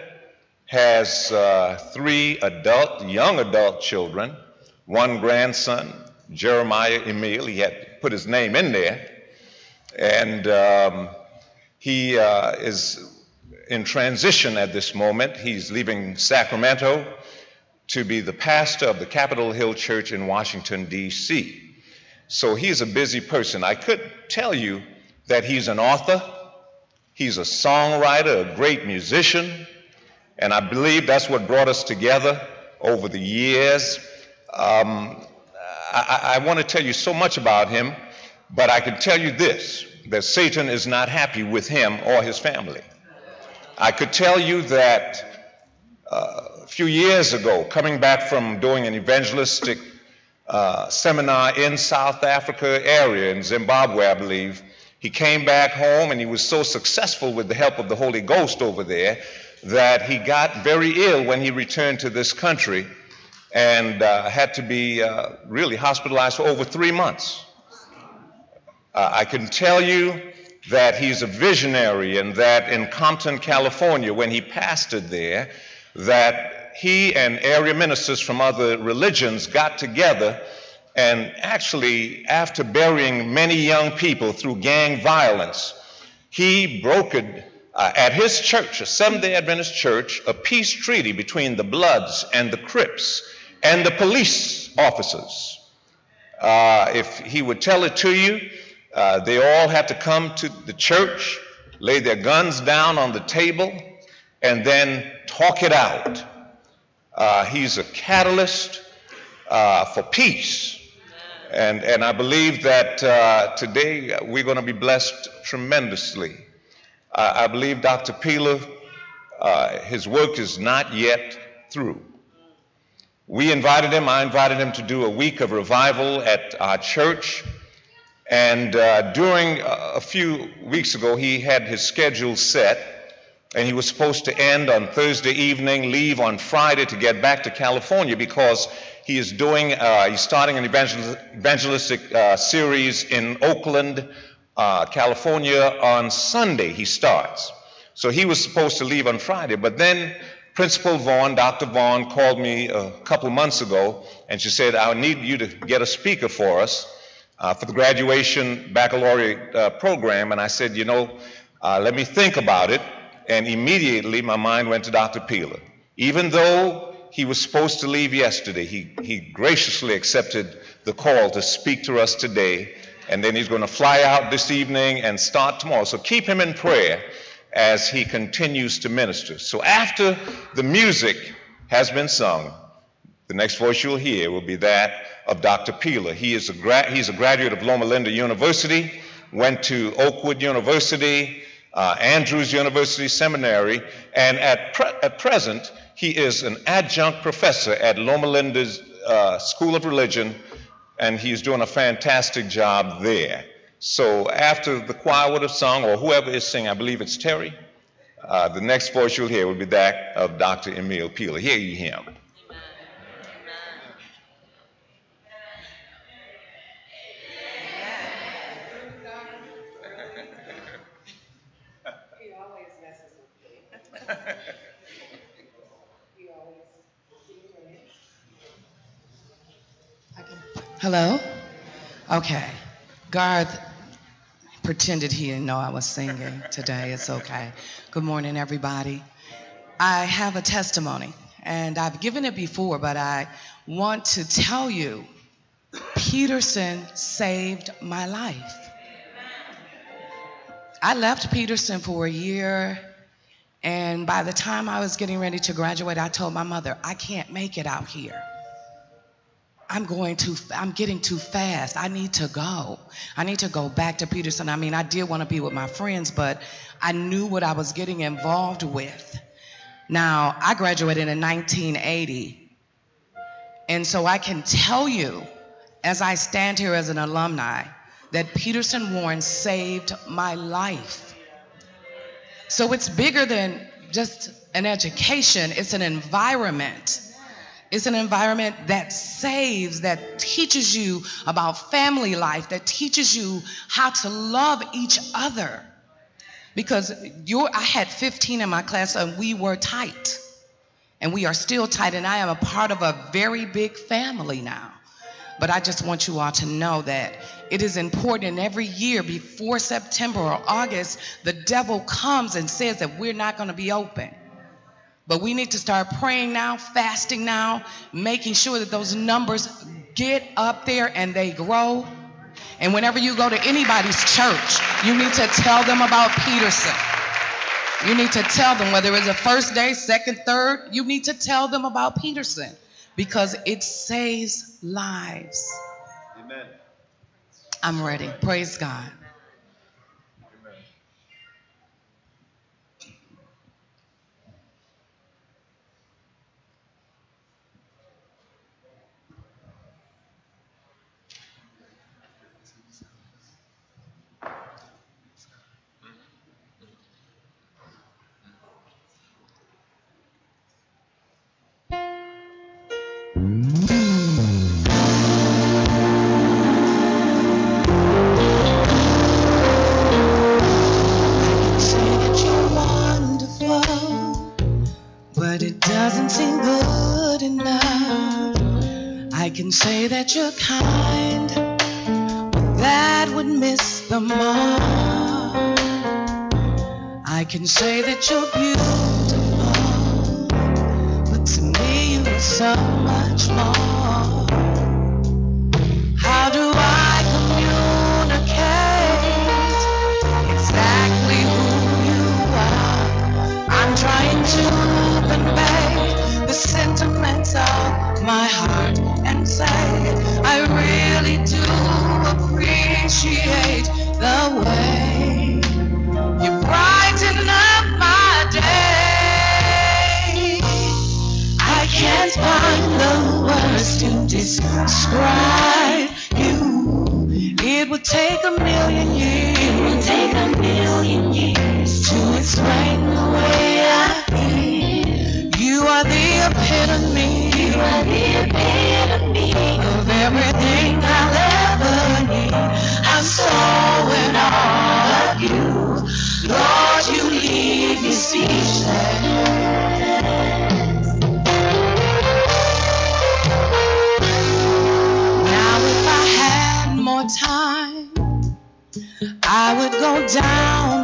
has uh, three adult, young adult children, one grandson, Jeremiah Emil. He had put his name in there. And um, he uh, is in transition at this moment. He's leaving Sacramento to be the pastor of the Capitol Hill Church in Washington, D.C. So he's a busy person. I could tell you that he's an author, he's a songwriter, a great musician, and I believe that's what brought us together over the years. Um, I, I want to tell you so much about him, but I can tell you this that Satan is not happy with him or his family. I could tell you that uh, a few years ago, coming back from doing an evangelistic uh, seminar in South Africa area, in Zimbabwe, I believe, he came back home and he was so successful with the help of the Holy Ghost over there that he got very ill when he returned to this country and uh, had to be uh, really hospitalized for over three months. Uh, I can tell you that he's a visionary and that in Compton, California, when he pastored there, that he and area ministers from other religions got together and actually, after burying many young people through gang violence, he brokered uh, at his church, a Seventh day Adventist church, a peace treaty between the Bloods and the Crips and the police officers. Uh, if he would tell it to you, uh, they all had to come to the church, lay their guns down on the table, and then talk it out. Uh, he's a catalyst uh, for peace. And, and I believe that uh, today we're going to be blessed tremendously. I, believe Dr. Peeler, uh, his work is not yet through. We invited him, I invited him to do a week of revival at our church. And uh, during uh, a few weeks ago, he had his schedule set, and he was supposed to end on Thursday evening, leave on Friday to get back to California because he is doing, uh, he's starting an evangel- evangelistic uh, series in Oakland, uh, California on Sunday. He starts. So he was supposed to leave on Friday, but then Principal Vaughn, Dr. Vaughn, called me a couple months ago, and she said, I need you to get a speaker for us uh, for the graduation baccalaureate uh, program. And I said, you know, uh, let me think about it. And immediately my mind went to Dr. Peeler. Even though he was supposed to leave yesterday, he, he graciously accepted the call to speak to us today. And then he's going to fly out this evening and start tomorrow. So keep him in prayer as he continues to minister. So after the music has been sung, the next voice you'll hear will be that of Dr. Peeler. He is a gra- he's a graduate of Loma Linda University, went to Oakwood University, uh, Andrews University Seminary, and at, pre- at present, he is an adjunct professor at Loma Linda's uh, School of Religion, and he's doing a fantastic job there. So after the choir would have sung, or whoever is singing, I believe it's Terry, uh, the next voice you'll hear will be that of Dr. Emil Peeler. Hear ye him. Hello? Okay. Garth pretended he didn't know I was singing today. It's okay. Good morning, everybody. I have a testimony, and I've given it before, but I want to tell you Peterson saved my life. I left Peterson for a year, and by the time I was getting ready to graduate, I told my mother, I can't make it out here. I'm going too, I'm getting too fast. I need to go. I need to go back to Peterson. I mean, I did want to be with my friends, but I knew what I was getting involved with. Now, I graduated in 1980. And so I can tell you, as I stand here as an alumni, that Peterson Warren saved my life. So it's bigger than just an education, it's an environment. It's an environment that saves, that teaches you about family life, that teaches you how to love each other. Because I had 15 in my class and we were tight. And we are still tight, and I am a part of a very big family now. But I just want you all to know that it is important, every year before September or August, the devil comes and says that we're not going to be open. But we need to start praying now, fasting now, making sure that those numbers get up there and they grow. And whenever you go to anybody's church, you need to tell them about Peterson. You need to tell them whether it's a first day, second, third, you need to tell them about Peterson because it saves lives. Amen. I'm ready. Praise God. Doesn't seem good enough. I can say that you're kind, but that would miss the mark. I can say that you're beautiful, but to me you are so much more. Of my heart and say I really do appreciate the way you brighten up my day. I can't find the words to describe you. It would take a million years. It would take a million years to explain the way I epitome. You are the epitome of everything I'll ever need. I'm so in awe of you. Lord, you leave me speechless. Now, if I had more time, I would go down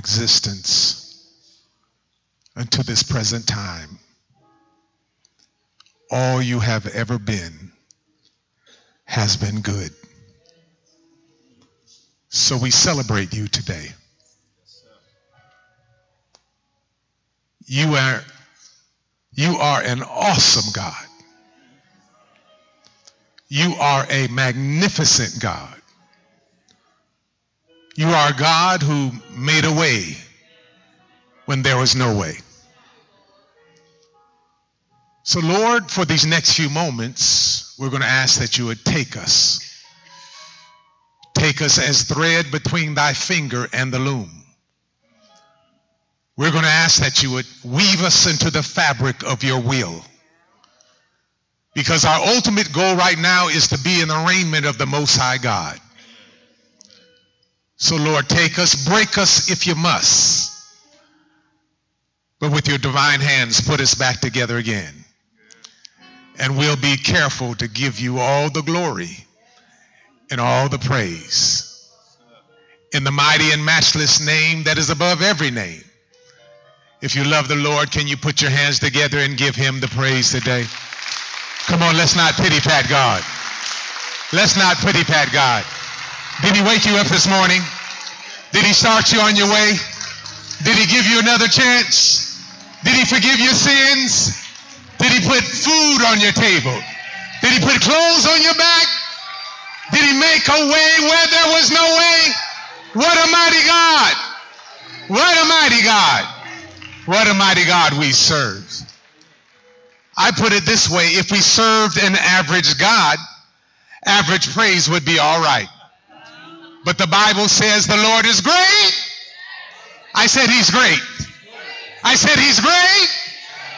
existence until this present time, all you have ever been has been good. So we celebrate you today. You are, you are an awesome God. You are a magnificent God. You are God who made a way when there was no way. So, Lord, for these next few moments, we're going to ask that you would take us. Take us as thread between thy finger and the loom. We're going to ask that you would weave us into the fabric of your will. Because our ultimate goal right now is to be in the raiment of the Most High God. So, Lord, take us, break us if you must. But with your divine hands, put us back together again. And we'll be careful to give you all the glory and all the praise. In the mighty and matchless name that is above every name. If you love the Lord, can you put your hands together and give him the praise today? Come on, let's not pity pat God. Let's not pity pat God. Did he wake you up this morning? Did he start you on your way? Did he give you another chance? Did he forgive your sins? Did he put food on your table? Did he put clothes on your back? Did he make a way where there was no way? What a mighty God! What a mighty God! What a mighty God we serve. I put it this way if we served an average God, average praise would be all right. But the Bible says the Lord is great. I said he's great. I said he's great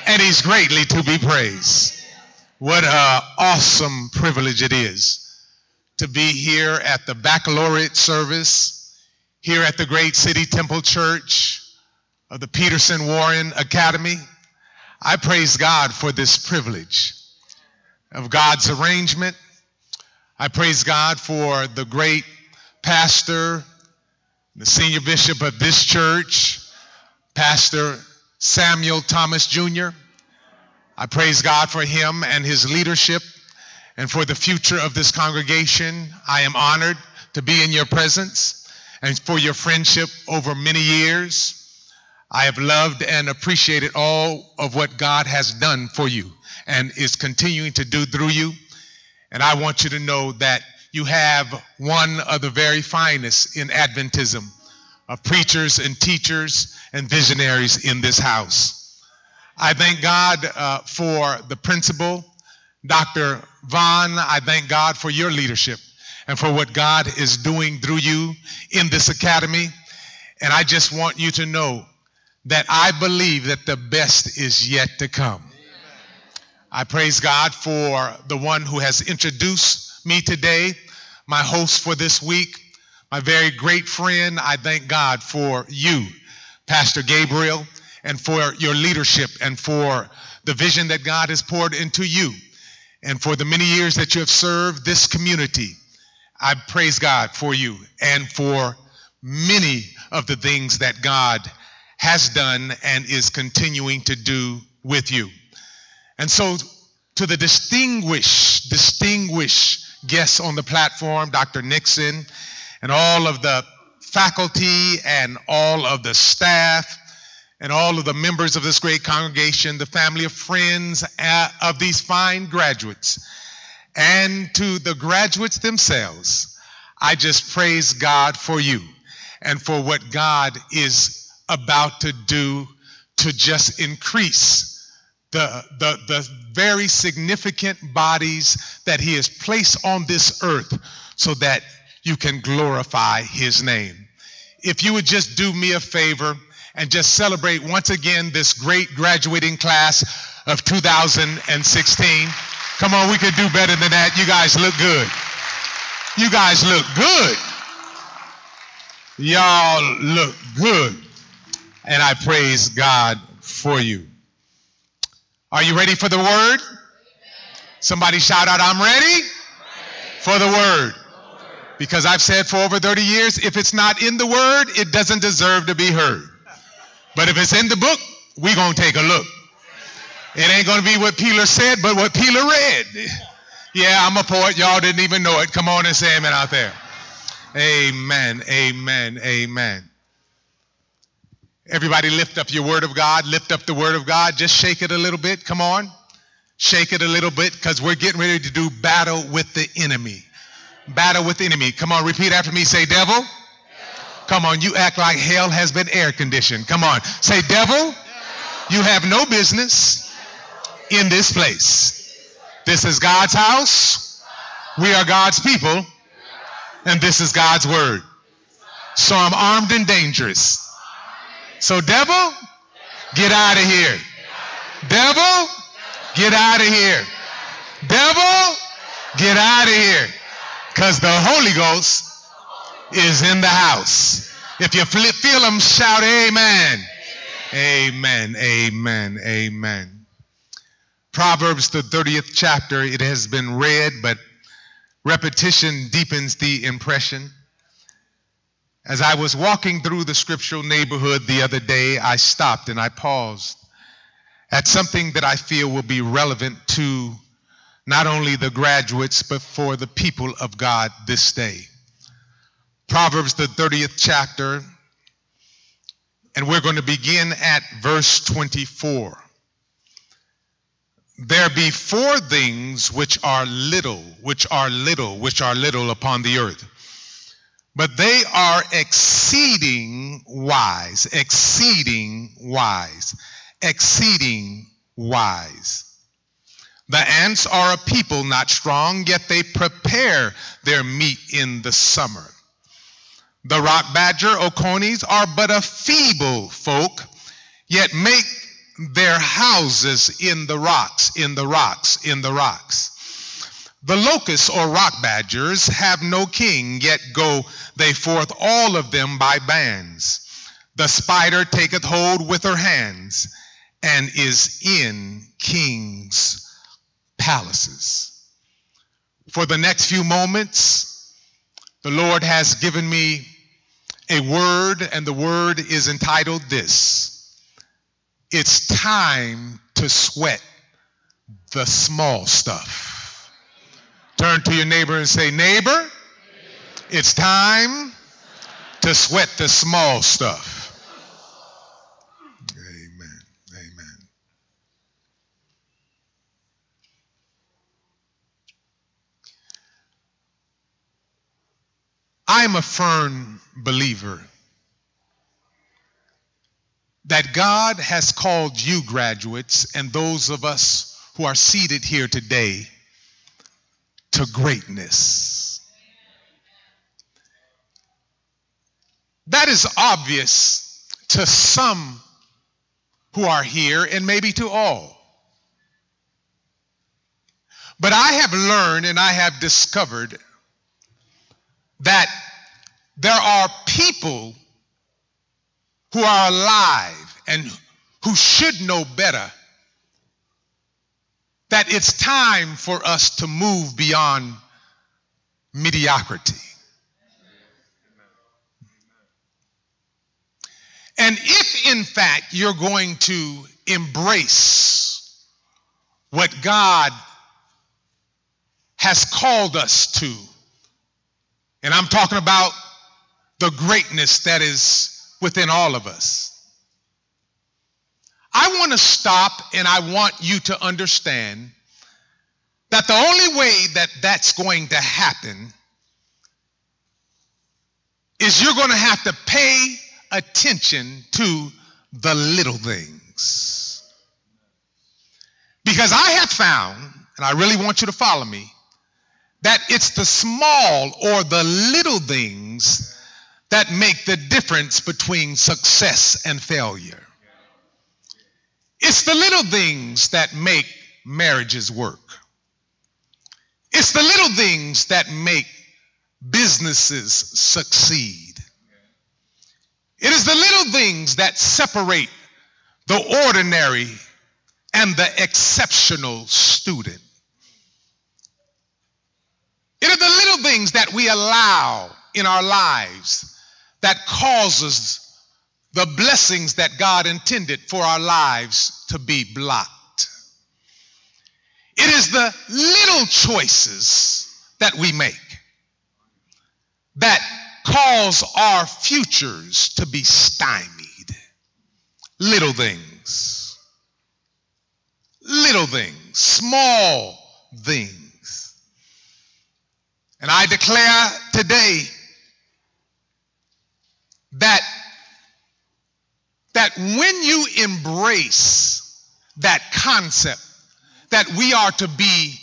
and he's greatly to be praised. What an awesome privilege it is to be here at the baccalaureate service, here at the Great City Temple Church of the Peterson Warren Academy. I praise God for this privilege of God's arrangement. I praise God for the great pastor, the senior bishop of this church, Pastor Samuel Thomas Jr. I praise God for him and his leadership and for the future of this congregation. I am honored to be in your presence and for your friendship over many years. I have loved and appreciated all of what God has done for you and is continuing to do through you. And I want you to know that you have one of the very finest in Adventism of preachers and teachers and visionaries in this house. I thank God uh, for the principal, Dr. Vaughn. I thank God for your leadership and for what God is doing through you in this academy. And I just want you to know that I believe that the best is yet to come. I praise God for the one who has introduced me today, my host for this week, my very great friend. I thank God for you, Pastor Gabriel, and for your leadership and for the vision that God has poured into you and for the many years that you have served this community. I praise God for you and for many of the things that God has done and is continuing to do with you. And so, to the distinguished, distinguished guests on the platform, Dr. Nixon, and all of the faculty and all of the staff and all of the members of this great congregation, the family of friends uh, of these fine graduates, and to the graduates themselves, I just praise God for you and for what God is about to do to just increase the, the, the very significant bodies that He has placed on this earth so that you can glorify His name. If you would just do me a favor and just celebrate once again this great graduating class of 2016. Come on, we could do better than that. You guys look good. You guys look good. Y'all look good and I praise God for you. Are you ready for the word? Somebody shout out, I'm ready for the word. Because I've said for over 30 years, if it's not in the word, it doesn't deserve to be heard. But if it's in the book, we're going to take a look. It ain't going to be what Peeler said, but what Peeler read. Yeah, I'm a poet. Y'all didn't even know it. Come on and say amen out there. Amen, amen, amen. Everybody lift up your word of God. Lift up the word of God. Just shake it a little bit. Come on. Shake it a little bit because we're getting ready to do battle with the enemy. Battle with the enemy. Come on, repeat after me. Say, devil. devil. Come on, you act like hell has been air conditioned. Come on. Say, devil, devil. you have no business in this place. This is God's house. We are God's people. And this is God's word. So I'm armed and dangerous. So, devil, get out of here. Devil, get out of here. Devil, get out of here. Because the Holy Ghost is in the house. If you feel him, shout amen. Amen, amen, amen. Proverbs, the 30th chapter, it has been read, but repetition deepens the impression. As I was walking through the scriptural neighborhood the other day, I stopped and I paused at something that I feel will be relevant to not only the graduates, but for the people of God this day. Proverbs, the 30th chapter, and we're going to begin at verse 24. There be four things which are little, which are little, which are little upon the earth but they are exceeding wise, exceeding wise, exceeding wise. The ants are a people not strong, yet they prepare their meat in the summer. The rock badger, Ocones, are but a feeble folk, yet make their houses in the rocks, in the rocks, in the rocks. The locusts or rock badgers have no king, yet go they forth all of them by bands. The spider taketh hold with her hands and is in kings' palaces. For the next few moments, the Lord has given me a word, and the word is entitled this It's time to sweat the small stuff. Turn to your neighbor and say, Neighbor, it's time to sweat the small stuff. Amen. Amen. I'm a firm believer that God has called you graduates and those of us who are seated here today to greatness. That is obvious to some who are here and maybe to all. But I have learned and I have discovered that there are people who are alive and who should know better that it's time for us to move beyond mediocrity. And if, in fact, you're going to embrace what God has called us to, and I'm talking about the greatness that is within all of us. I want to stop and I want you to understand that the only way that that's going to happen is you're going to have to pay attention to the little things. Because I have found, and I really want you to follow me, that it's the small or the little things that make the difference between success and failure. It's the little things that make marriages work. It's the little things that make businesses succeed. It is the little things that separate the ordinary and the exceptional student. It are the little things that we allow in our lives that causes the blessings that God intended for our lives to be blocked. It is the little choices that we make that cause our futures to be stymied. Little things. Little things. Small things. And I declare today that that when you embrace that concept that we are to be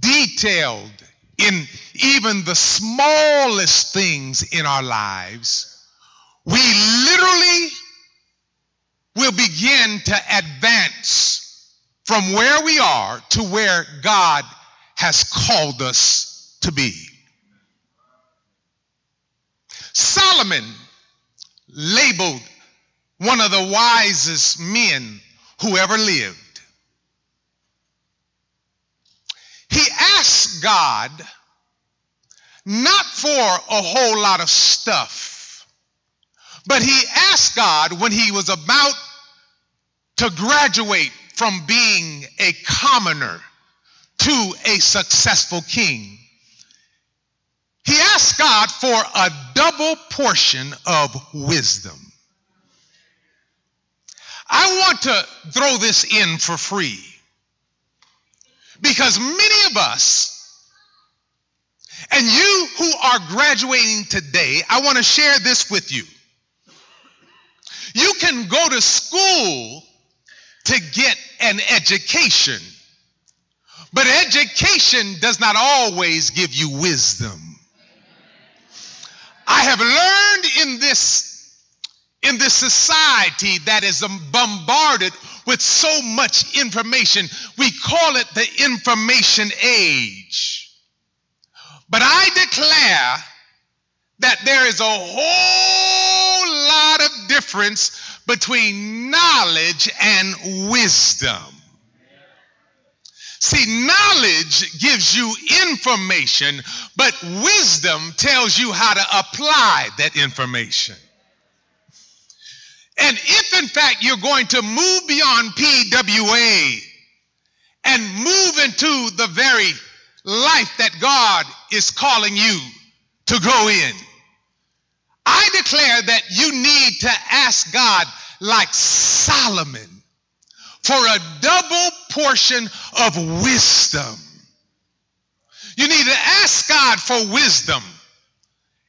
detailed in even the smallest things in our lives, we literally will begin to advance from where we are to where God has called us to be. Solomon labeled one of the wisest men who ever lived. He asked God not for a whole lot of stuff, but he asked God when he was about to graduate from being a commoner to a successful king. He asked God for a double portion of wisdom. I want to throw this in for free because many of us, and you who are graduating today, I want to share this with you. You can go to school to get an education, but education does not always give you wisdom. I have learned in this in this society that is um, bombarded with so much information. We call it the information age. But I declare that there is a whole lot of difference between knowledge and wisdom. See, knowledge gives you information, but wisdom tells you how to apply that information. And if in fact you're going to move beyond PWA and move into the very life that God is calling you to grow in, I declare that you need to ask God, like Solomon, for a double portion of wisdom. You need to ask God for wisdom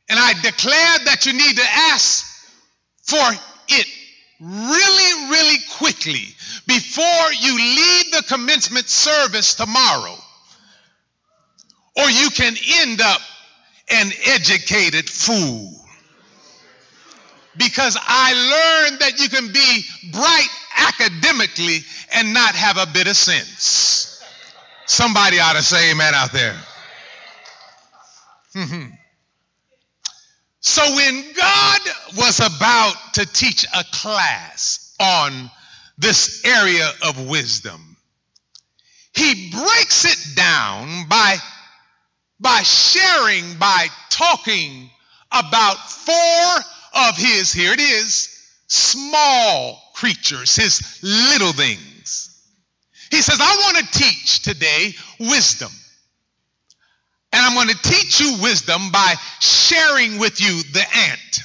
And I declare that you need to ask for it really, really quickly before you leave the commencement service tomorrow. Or you can end up an educated fool. Because I learned that you can be bright academically and not have a bit of sense. Somebody ought to say amen out there. Mhm. So when God was about to teach a class on this area of wisdom, he breaks it down by, by sharing, by talking about four of his, here it is, small creatures, his little things. He says, I want to teach today wisdom. And I'm going to teach you wisdom by sharing with you the ant,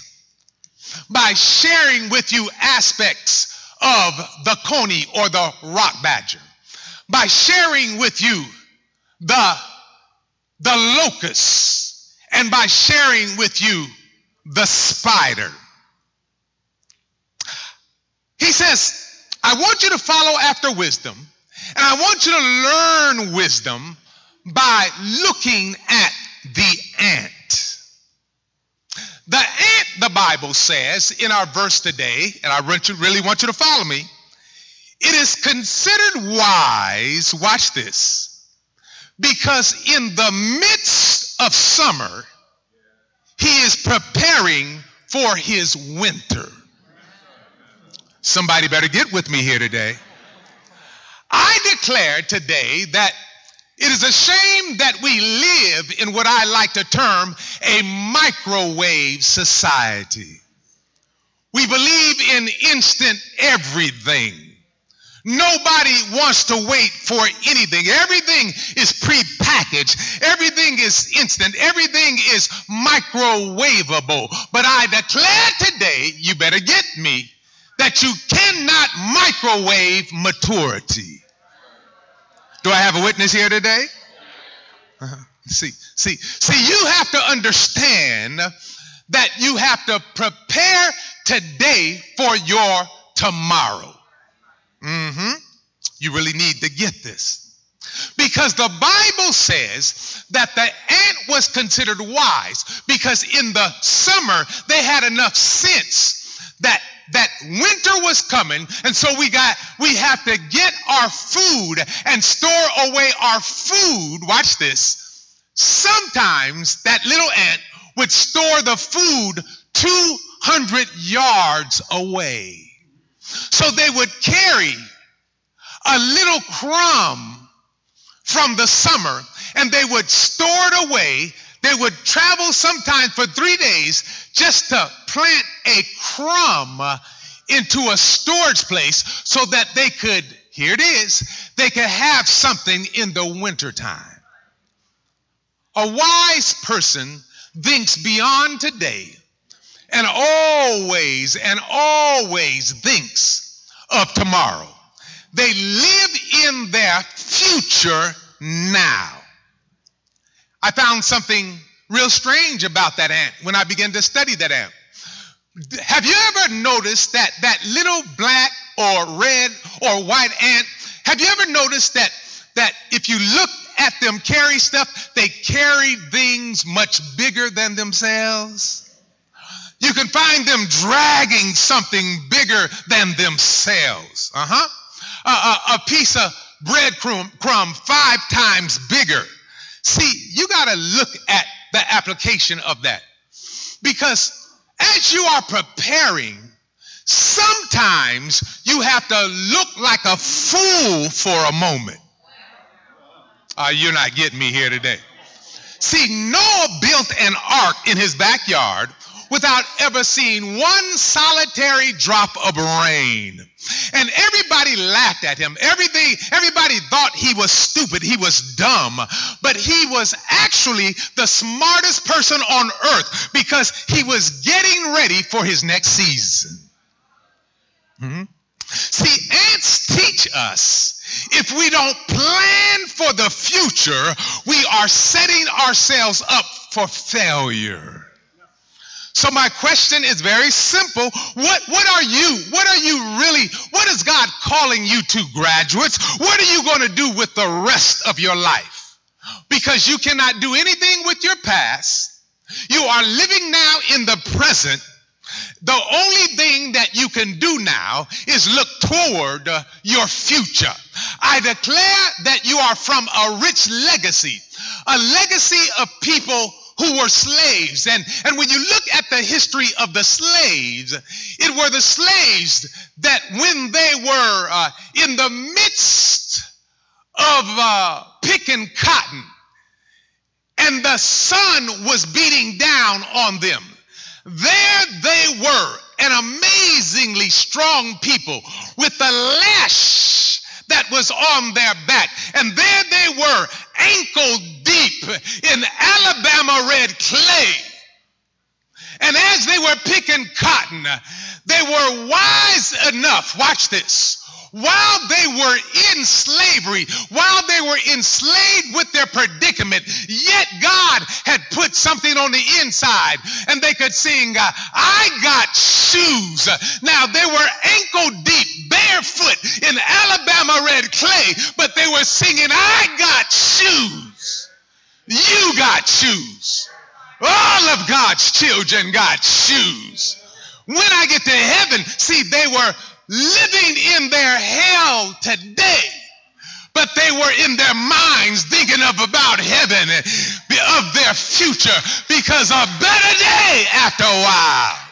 by sharing with you aspects of the coney or the rock badger, by sharing with you the, the locust, and by sharing with you the spider. He says, I want you to follow after wisdom, and I want you to learn wisdom by looking at the ant. The ant, the Bible says in our verse today, and I really want you to follow me, it is considered wise, watch this, because in the midst of summer, he is preparing for his winter. Somebody better get with me here today. I declare today that it is a shame that we live in what I like to term a microwave society. We believe in instant everything. Nobody wants to wait for anything. Everything is prepackaged. Everything is instant. Everything is microwavable. But I declare today, you better get me, that you cannot microwave maturity. Do I have a witness here today? Uh-huh. See, see, see, you have to understand that you have to prepare today for your tomorrow. Mm-hmm. You really need to get this. Because the Bible says that the ant was considered wise because in the summer they had enough sense that that winter was coming and so we got we have to get our food and store away our food. Watch this. Sometimes that little ant would store the food 200 yards away. So they would carry a little crumb from the summer and they would store it away. They would travel sometimes for three days just to plant a crumb into a storage place so that they could, here it is, they could have something in the wintertime. A wise person thinks beyond today and always and always thinks of tomorrow. They live in their future now. I found something real strange about that ant when I began to study that ant. Have you ever noticed that that little black or red or white ant? Have you ever noticed that that if you look at them carry stuff, they carry things much bigger than themselves? You can find them dragging something bigger than themselves. Uh-huh. A, a, a piece of bread crumb, crumb five times bigger See, you got to look at the application of that. Because as you are preparing, sometimes you have to look like a fool for a moment. Uh, you're not getting me here today. See, Noah built an ark in his backyard without ever seeing one solitary drop of rain. And everybody laughed at him. Everything, everybody thought he was stupid. He was dumb. But he was actually the smartest person on earth because he was getting ready for his next season. Hmm? See, ants teach us if we don't plan for the future, we are setting ourselves up for failure. So my question is very simple. What, what are you? What are you really? What is God calling you to, graduates? What are you going to do with the rest of your life? Because you cannot do anything with your past. You are living now in the present. The only thing that you can do now is look toward uh, your future. I declare that you are from a rich legacy, a legacy of people who were slaves. And, and when you look at the history of the slaves, it were the slaves that when they were uh, in the midst of uh, picking cotton and the sun was beating down on them, there they were, an amazingly strong people with the lash that was on their back. And there they were, ankle deep in Alabama red clay. And as they were picking cotton, they were wise enough, watch this, while they were in slavery, while they were enslaved with their predicament, yet God had put something on the inside and they could sing, uh, I got shoes. Now they were ankle deep, barefoot in Alabama red clay, but they were singing, I got shoes. You got shoes. All of God's children got shoes. When I get to heaven, see, they were living in their hell today, but they were in their minds thinking of about heaven, of their future, because a better day after a while.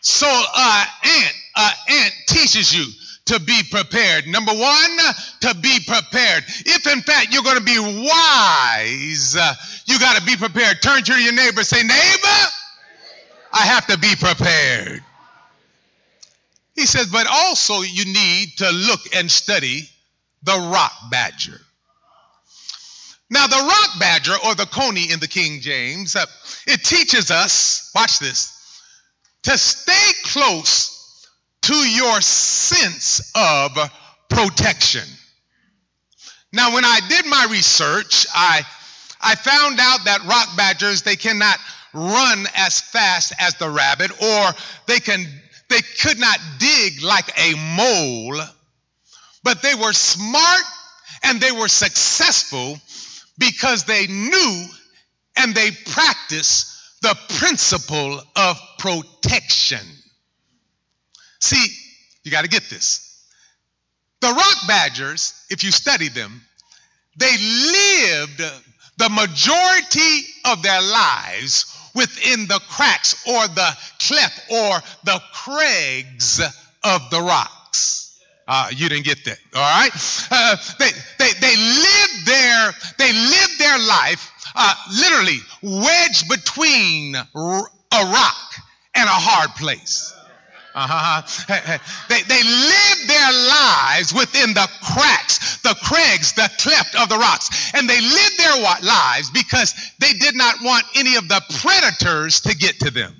So, uh, Ant, uh, Ant teaches you to be prepared. Number one, to be prepared. If in fact you're going to be wise, uh, you got to be prepared. Turn to your neighbor, say, neighbor, I have to be prepared. He says, but also you need to look and study the rock badger. Now, the rock badger, or the coney in the King James, uh, it teaches us, watch this, to stay close to your sense of protection. Now, when I did my research, I, I found out that rock badgers, they cannot run as fast as the rabbit, or they can they could not dig like a mole, but they were smart and they were successful because they knew and they practiced the principle of protection. See, you got to get this. The rock badgers, if you study them, they lived the majority of their lives within the cracks or the cleft or the crags of the rocks. Uh, you didn't get that, all right? Uh, they, they, they live their, they live their life uh, literally wedged between a rock and a hard place. Uh-huh. They, they live their lives within the cracks, the crags, the cleft of the rocks. And they live their lives because they did not want any of the predators to get to them.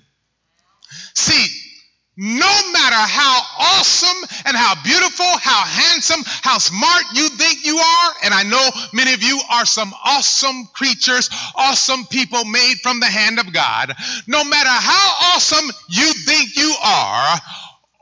See, no matter how awesome and how beautiful, how handsome, how smart you think you are, and I know many of you are some awesome creatures, awesome people made from the hand of God, no matter how awesome you think you are,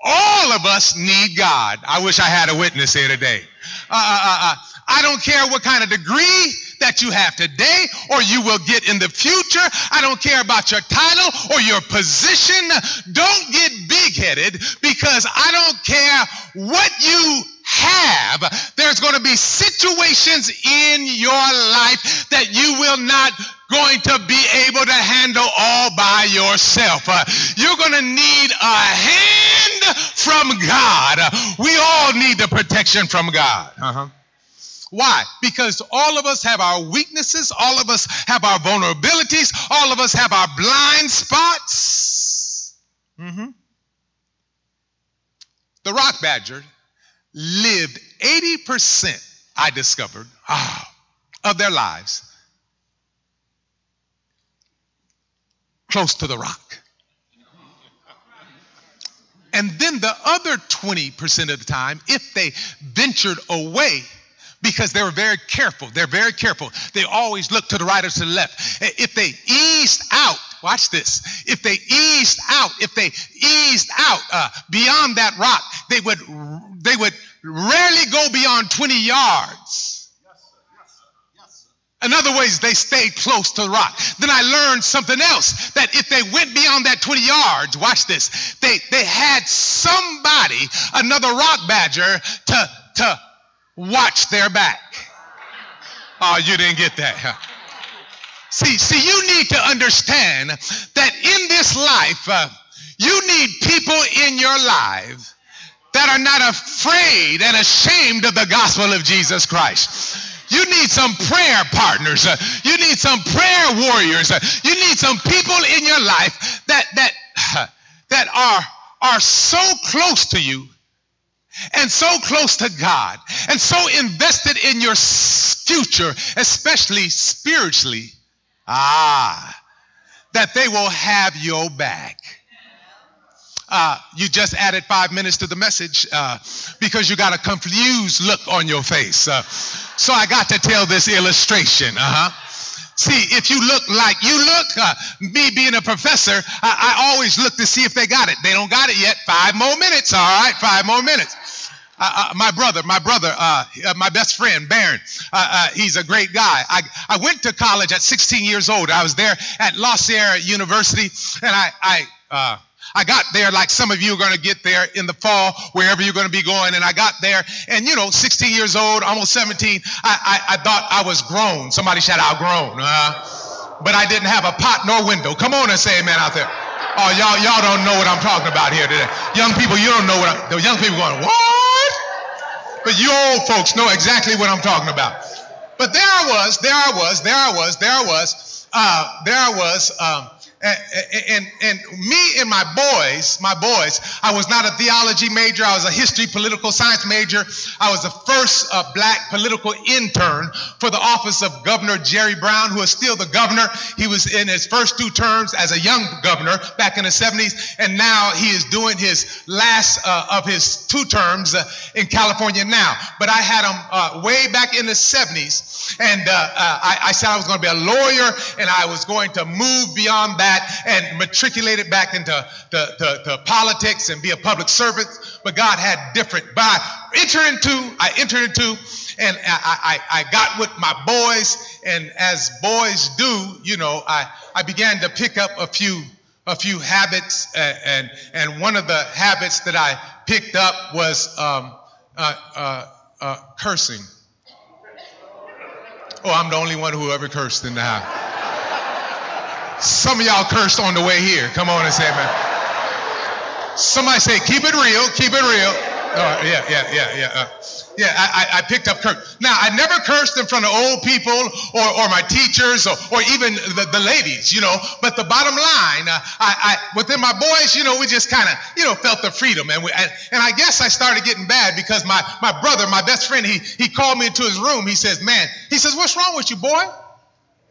all of us need God. I wish I had a witness here today. Uh, uh, uh, uh I don't care what kind of degree that you have today or you will get in the future. I don't care about your title or your position. Don't get big headed because I don't care what you have. There's going to be situations in your life that you will not going to be able to handle all by yourself. Uh, you're going to need a hand from God. We all need the protection from God. Uh-huh. Why? Because all of us have our weaknesses, all of us have our vulnerabilities, all of us have our blind spots. Mm-hmm. The rock badger lived 80%, I discovered, ah, of their lives close to the rock. And then the other 20% of the time, if they ventured away, because they were very careful. They're very careful. They always look to the right or to the left. If they eased out watch this. If they eased out, if they eased out uh, beyond that rock, they would they would rarely go beyond 20 yards. In other words, they stayed close to the rock. Then I learned something else that if they went beyond that 20 yards, watch this, they, they had somebody, another rock badger, to, to watch their back. Oh, you didn't get that. Huh? See, see, you need to understand that in this life, uh, you need people in your life that are not afraid and ashamed of the gospel of Jesus Christ. You need some prayer partners. Uh, you need some prayer warriors. Uh, you need some people in your life that that that are are so close to you and so close to God and so invested in your future, especially spiritually. Ah, that they will have your back. Uh, you just added five minutes to the message uh, because you got a confused look on your face. Uh, so I got to tell this illustration. Uh huh. See, if you look like you look, uh, me being a professor, I, I, always look to see if they got it. They don't got it yet. Five more minutes. All right, five more minutes. Uh, uh, my brother, my brother, uh, uh my best friend, Baron, uh, he's a great guy. I, I went to college at 16 years old. I was there at La Sierra University, and I, I I got there like some of you are going to get there in the fall, wherever you're going to be going. And I got there, and you know, 16 years old, almost 17, I, I, I thought I was grown. Somebody shout out grown. Uh, but I didn't have a pot nor window. Come on and say amen out there. Oh, y'all, y'all don't know what I'm talking about here today. Young people, you don't know what I, the young people going, what? But you old folks know exactly what I'm talking about. But there I was, there I was, there I was, there I was, uh, there I was, um, and, and, me and my boys, my boys, I was not a theology major. I was a history, political science major. I was the first uh, black political intern for the office of Governor Jerry Brown, who is still the governor. He was in his first two terms as a young governor back in the 70s, and now he is doing his last uh, of his two terms uh, in California now. But I had him uh, way back in the 70s, and uh, uh, I, I said I was going to be a lawyer, and I was going to move beyond that that and matriculate it back into to, to, to politics and be a public servant. But God had different. But I entered into, I entered into, and I, I, I got with my boys, and as boys do, you know, I, I began to pick up a few a few habits, uh, and and one of the habits that I picked up was um, uh, uh, uh cursing. Oh, I'm the only one who ever cursed in the house. Some of y'all cursed on the way here. Come on and say amen. Somebody say, keep it real, keep it real. Oh, yeah, yeah, yeah, yeah. Uh, yeah, I, I picked up curse. Now, I never cursed in front of old people or, or my teachers or, or even the, the ladies, you know. But the bottom line, uh, I, I, within my boys, you know, we just kind of, you know, felt the freedom. And, we, and, and I guess I started getting bad because my, my brother, my best friend, he, he called me into his room. He says, man, he says, what's wrong with you, boy?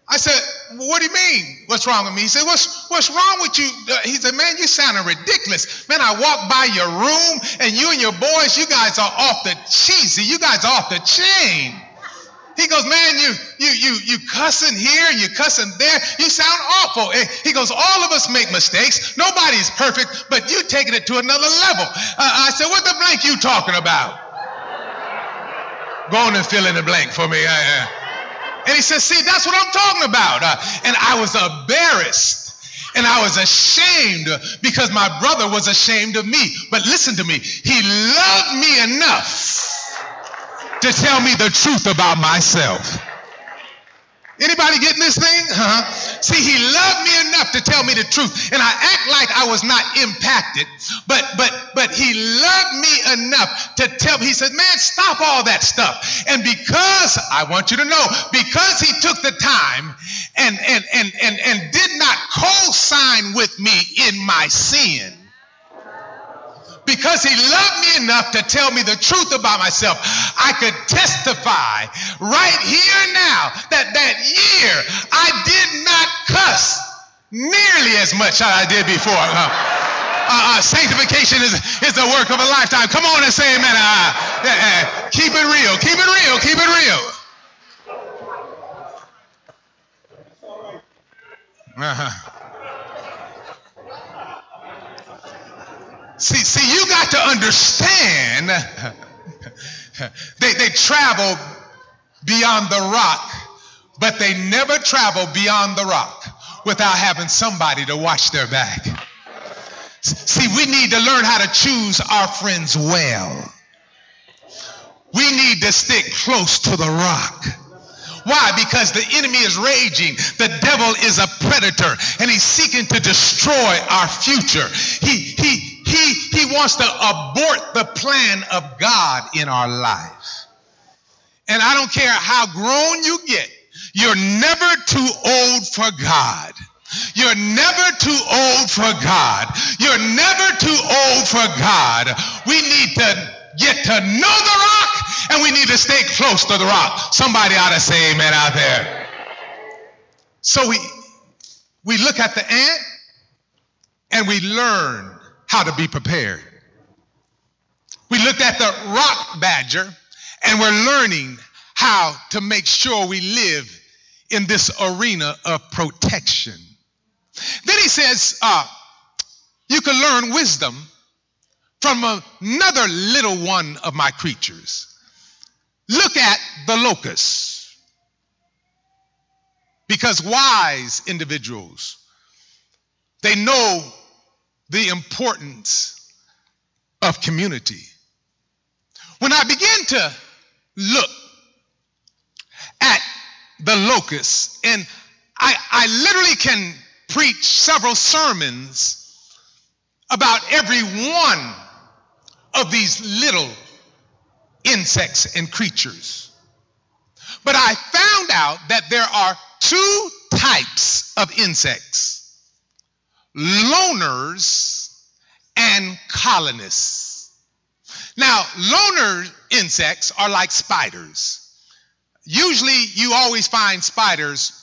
I said, well, what do you mean? What's wrong with me? He said, what's, what's wrong with you? Uh, he said, man, you sounding ridiculous. Man, I walked by your room and you and your boys, you guys are off the cheesy. You guys are off the chain. He goes, man, you, you, you, you cussing here, and you cussing there. You sound awful. He goes, all of us make mistakes. Nobody's perfect, but you taking it to another level. Uh, I said, what the blank you talking about? Go on and fill in the blank for me. Uh. And he says, See, that's what I'm talking about. Uh, and I was embarrassed. And I was ashamed because my brother was ashamed of me. But listen to me, he loved me enough to tell me the truth about myself. Anybody getting this thing? Uh-huh. See, he loved me enough to tell me the truth, and I act like I was not impacted, but but but he loved me enough to tell. He said, "Man, stop all that stuff." And because I want you to know, because he took the time and and and and, and did not co-sign with me in my sin because he loved me enough to tell me the truth about myself, I could testify right here now that that year I did not cuss nearly as much as I did before. Uh, uh, uh, sanctification is, is the work of a lifetime. Come on and say amen. Uh, keep it real. Keep it real. Keep it real. Uh-huh. See, see, you got to understand. they, they travel beyond the rock, but they never travel beyond the rock without having somebody to watch their back. See, we need to learn how to choose our friends well. We need to stick close to the rock. Why? Because the enemy is raging. The devil is a predator and he's seeking to destroy our future. He, he, he, he wants to abort the plan of God in our life. And I don't care how grown you get, you're never too old for God. You're never too old for God. You're never too old for God. We need to get to know the rock and we need to stay close to the rock. Somebody ought to say amen out there. So we we look at the ant and we learn how to be prepared. We looked at the rock badger and we're learning how to make sure we live in this arena of protection. Then he says, uh, you can learn wisdom from another little one of my creatures. Look at the locust. Because wise individuals, they know the importance of community. When I begin to look at the locust, and I, I literally can preach several sermons about every one of these little insects and creatures. But I found out that there are two types of insects loners and colonists. Now, loner insects are like spiders. Usually, you always find spiders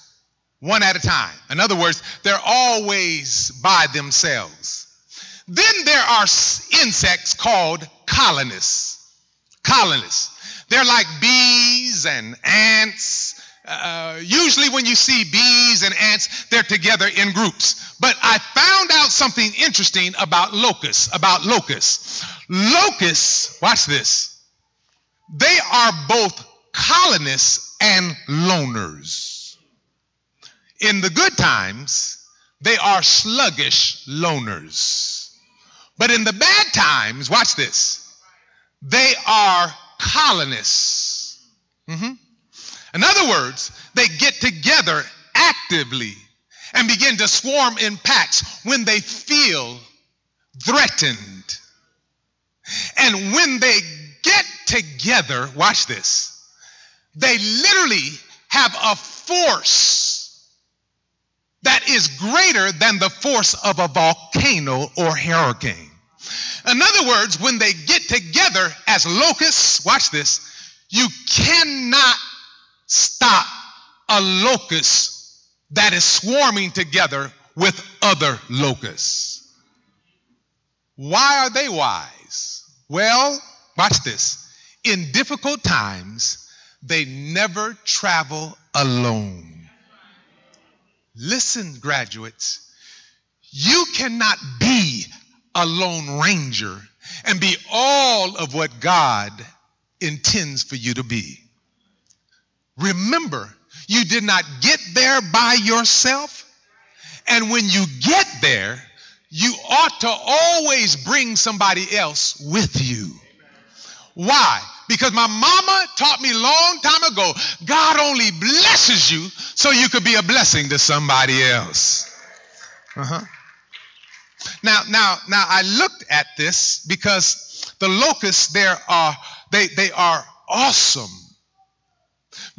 one at a time. In other words, they're always by themselves. Then there are insects called colonists. Colonists. They're like bees and ants. Uh, usually, when you see bees and ants, they're together in groups. But I found out something interesting about locusts. About locusts. Locusts, watch this. They are both colonists and loners. In the good times, they are sluggish loners. But in the bad times, watch this, they are colonists. Mm-hmm. In other words, they get together actively and begin to swarm in packs when they feel threatened. And when they get together, watch this, they literally have a force that is greater than the force of a volcano or hurricane. In other words, when they get together as locusts, watch this, you cannot stop a locust that is swarming together with other locusts. Why are they wise? Well, watch this. In difficult times, they never travel alone. Listen, graduates, you cannot be a lone ranger and be all of what God intends for you to be. Remember, you did not get there by yourself. And when you get there, you ought to always bring somebody else with you. Why? Because my mama taught me long time ago God only blesses you so you could be a blessing to somebody else. Uh-huh. Now, now, now I looked at this because the locusts there are they they are awesome.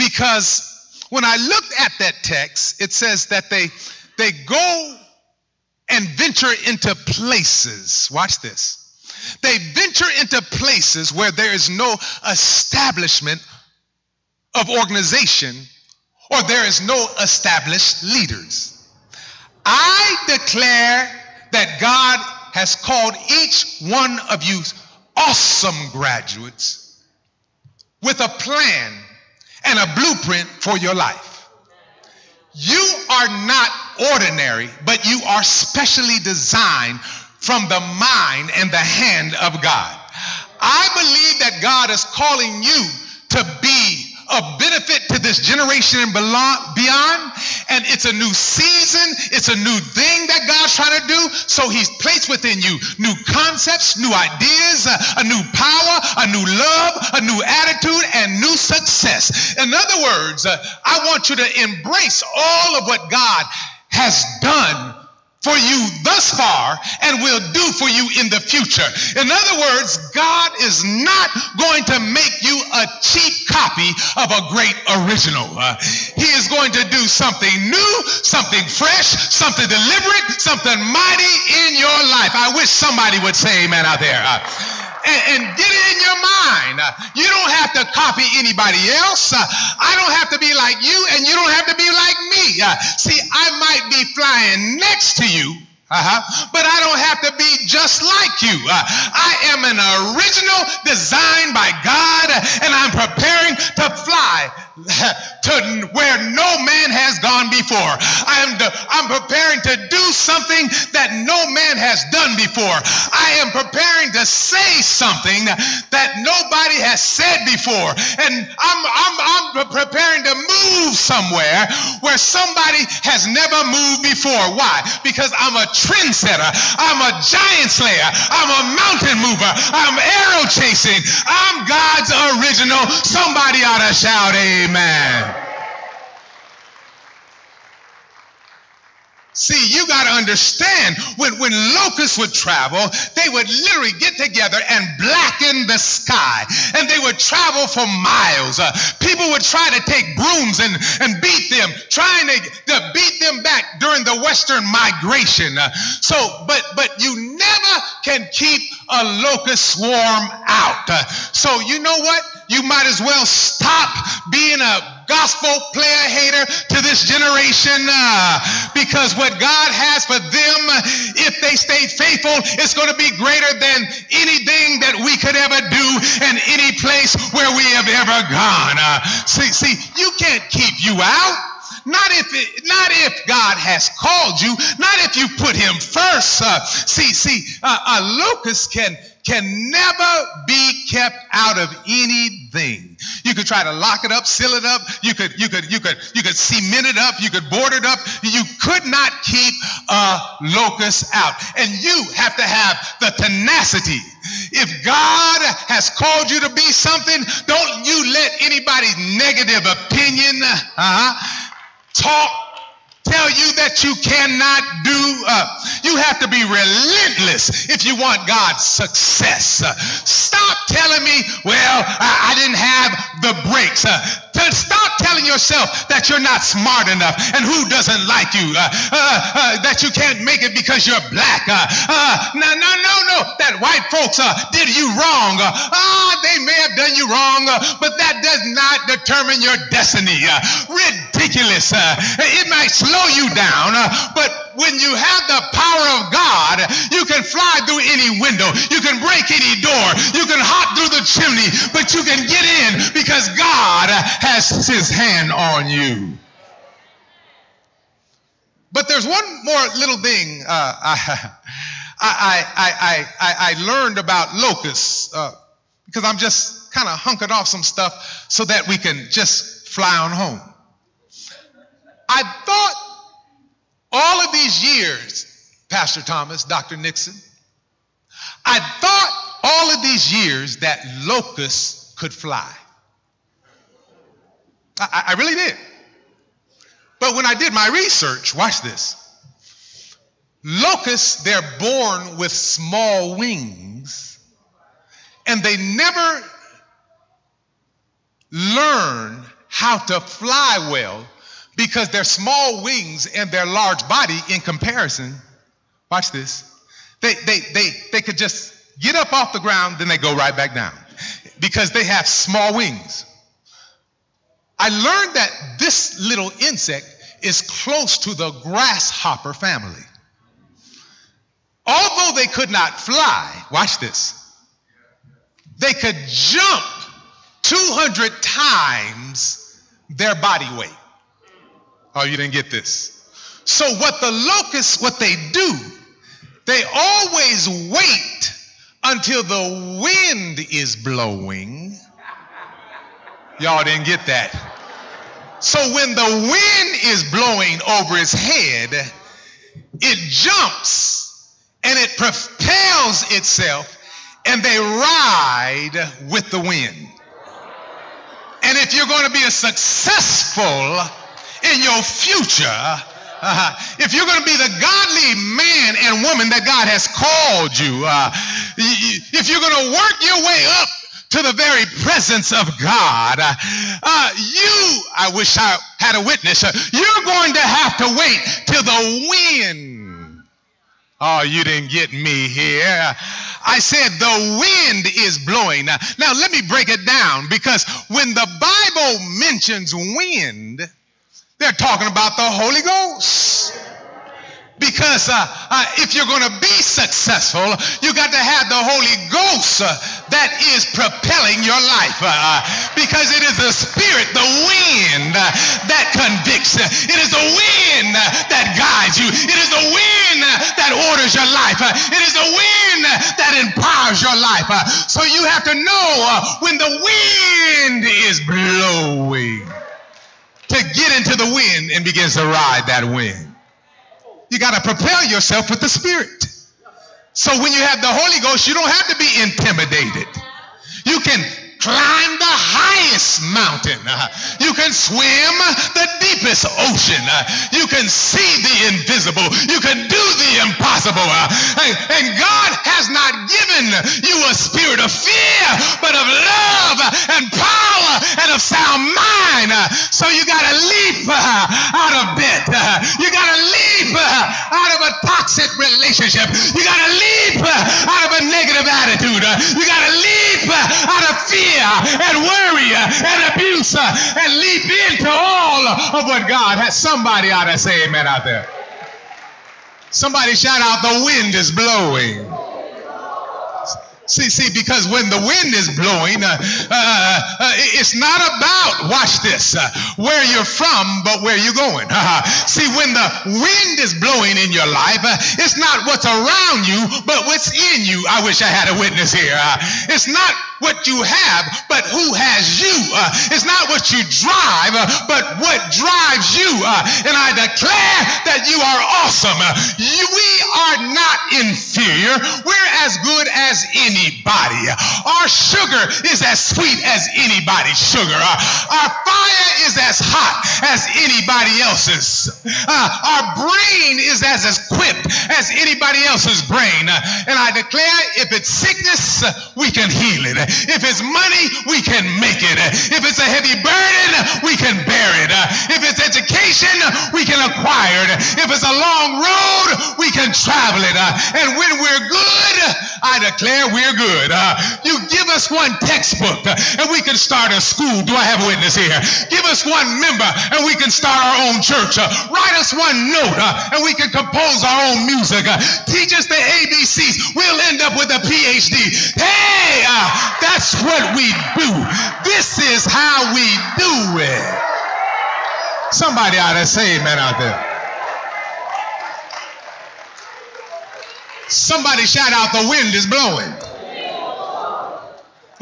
Because when I looked at that text, it says that they they go and venture into places. Watch this. They venture into places where there is no establishment of organization or there is no established leaders. I declare that God has called each one of you awesome graduates with a plan and a blueprint for your life. You are not ordinary, but you are specially designed from the mind and the hand of God. I believe that God is calling you to be a benefit to this generation and beyond. And it's a new season. It's a new thing that God's trying to do. So he's placed within you new concepts, new ideas, a new power, a new love, a new attitude, and new success. In other words, uh, I want you to embrace all of what God has done for you thus far and will do for you in the future. In other words, God is not going to make you a cheap copy of a great original. Uh, he is going to do something new, something fresh, something deliberate, something mighty in your life. I wish somebody would say amen out there. Uh, and, and, get it in your mind. You don't have to copy anybody else. I don't have to be like you, and you don't have to be like me. See, I might be flying next to you. Uh-huh. But I don't have to be just like you. Uh, I am an original designed by God, and I'm preparing to fly to where no man has gone before. I'm, I'm preparing to do something that no man has done before. I am preparing to say something that nobody has said before. And I'm, I'm, I'm preparing to move somewhere where somebody has never moved before. Why? Because I'm a trendsetter. I'm a giant slayer. I'm a mountain mover. I'm arrow chasing. I'm God's original. Somebody ought to shout, Amen. See, you got to understand when, when locusts would travel, they would literally get together and blacken the sky. And they would travel for miles. Uh, people would try to take brooms and, and beat them, trying to, to beat them back during the Western migration. Uh, so, but, but you never can keep a locust swarm out. Uh, so, you know what? You might as well stop being a gospel player hater to this generation uh, because what God has for them, if they stay faithful, it's going to be greater than anything that we could ever do in any place where we have ever gone. Uh, see, see, you can't keep you out. Not if it, not if God has called you. Not if you put Him first. Uh, see, see, uh, a locust can can never be kept out of anything. You could try to lock it up, seal it up. You could, you could, you could, you could cement it up. You could board it up. You could not keep a locust out. And you have to have the tenacity. If God has called you to be something, don't you let anybody's negative opinion uh-huh, talk tell you that you cannot do. Uh, you have to be relentless if you want God's success. Uh, stop telling me, well, I, I didn't have the breaks. Uh, to stop telling yourself that you're not smart enough and who doesn't like you, uh, uh, uh, that you can't make it because you're black. no, no, no, no. That white folks did you wrong. Ah, they may have done you wrong, but that does not determine your destiny. ridiculous. it might slow you down, but when you have the power of God, you can fly through any window, you can break any door, you can hop through the chimney, but you can get in because God has his hand on you. But there's one more little thing uh, I, I, I, I, I, learned about locusts uh, because I'm just kind of hunkered off some stuff so that we can just fly on home. I thought all of these years, Pastor Thomas, Dr. Nixon, I thought all of these years that locusts could fly. I, I really did. But when I did my research, watch this. Locusts, they're born with small wings, and they never learn how to fly well because their small wings and their large body in comparison, watch this, they, they, they, they could just get up off the ground, then they go right back down because they have small wings. I learned that this little insect is close to the grasshopper family. Although they could not fly, watch this, they could jump 200 times their body weight. Oh, you didn't get this. So what the locusts, what they do, They always wait until the wind is blowing. Y'all didn't get that. So when the wind is blowing over his head, it jumps and it propels itself and they ride with the wind. And if you're going to be a successful in your future, uh, if you're going to be the godly man and woman that God has called you, uh, if you're going to work your way up to the very presence of God, uh, uh, you, I wish I had a witness, uh, you're going to have to wait till the wind. Oh, you didn't get me here. I said the wind is blowing. Now, now let me break it down because when the Bible mentions wind, they're talking about the Holy Ghost. Because uh, uh, if you're going to be successful, you got to have the Holy Ghost uh, that is propelling your life. Uh, uh, because it is the Spirit, the wind uh, that convicts. It is the wind that guides you. It is the wind that orders your life. It is the wind that empowers your life. so you have to know when the wind is blowing to get into the wind and begins to ride that wind. You got to propel yourself with the Spirit. So when you have the Holy Ghost, you don't have to be intimidated. You can climb the highest mountain. Uh, you can swim the deepest ocean. Uh, you can see the invisible. You can do the impossible. Uh, and, God has not given you a spirit of fear, but of love and power and of sound mind. So you got to leap out of debt. You got to leap out of a toxic relationship. You got to leap out of a negative attitude. You got to leap out of fear and worry and abuse and leap into all of what God has. Somebody ought to say amen out there. Somebody shout out, the wind is blowing. See, see, because when the wind is blowing, uh, uh, uh, it's not about, watch this, uh, where you're from, but where you're going. see, when the wind is blowing in your life, uh, it's not what's around you, but what's in you. I wish I had a witness here. Uh, it's not what you have, but who has you. it's not what you drive, but what drives you. and I declare that you are awesome. You, we are not inferior. We're as good as any anybody. Our sugar is as sweet as anybody's sugar. Our fire is as hot as anybody else's. Uh, our brain is as equipped as anybody else's brain. And I declare if it's sickness, we can heal it. If it's money, we can make it. If it's a heavy burden, we can bear it. If it's education, we can acquire it. If it's a long road, we can travel it. And when we're good, I declare we're we're good. Uh, you give us one textbook uh, and we can start a school. Do I have a witness here? Give us one member and we can start our own church. Uh, write us one note uh, and we can compose our own music. Teach us the ABCs. We'll end up with a PhD. Hey, that's what we do. This is how we do it. Somebody ought to say amen out there. Somebody shout out, the wind is blowing.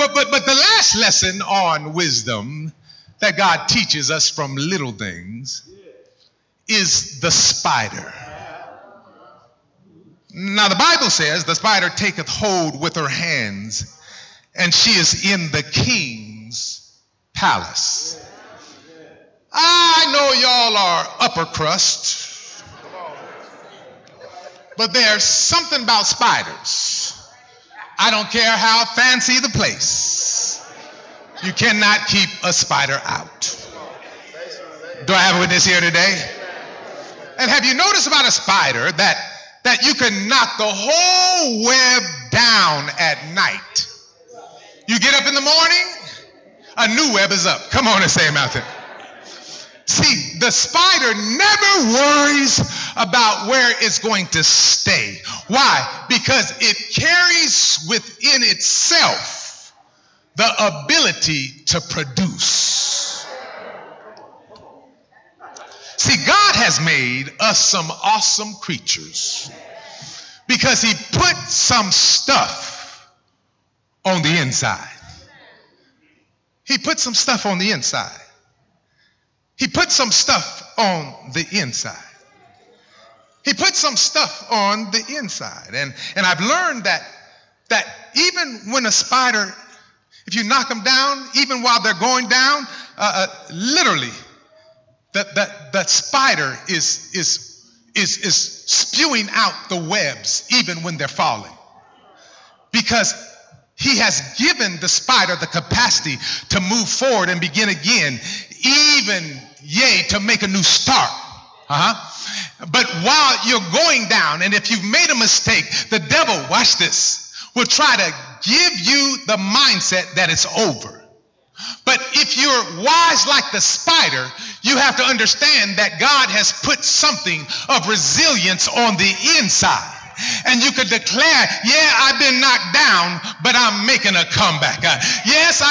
But, but, but the last lesson on wisdom that God teaches us from little things is the spider. Now, the Bible says the spider taketh hold with her hands, and she is in the king's palace. I know y'all are upper crust, but there's something about spiders I don't care how fancy the place. You cannot keep a spider out. Do I have a witness here today? And have you noticed about a spider that, that you can knock the whole web down at night? You get up in the morning, a new web is up. Come on and say there. See, the spider never worries about where it's going to stay. Why? Because it carries within itself the ability to produce. See, God has made us some awesome creatures Because he put some stuff on the inside. He put some stuff on the inside. He put some stuff on the inside. He put some stuff on the inside. And, and I've learned that, that even when a spider, if you knock them down, even while they're going down, uh, uh, literally, that, that, that spider is, is, is, is spewing out the webs even when they're falling. Because he has given the spider the capacity to move forward and begin again, even, yea, to make a new start. Uh-huh. But while you're going down, and if you've made a mistake, the devil, watch this, will try to give you the mindset that it's over. But if you're wise like the spider, you have to understand that God has put something of resilience on the inside and you could declare, yeah, I've been knocked down, but I'm making a comeback. Uh, yes, been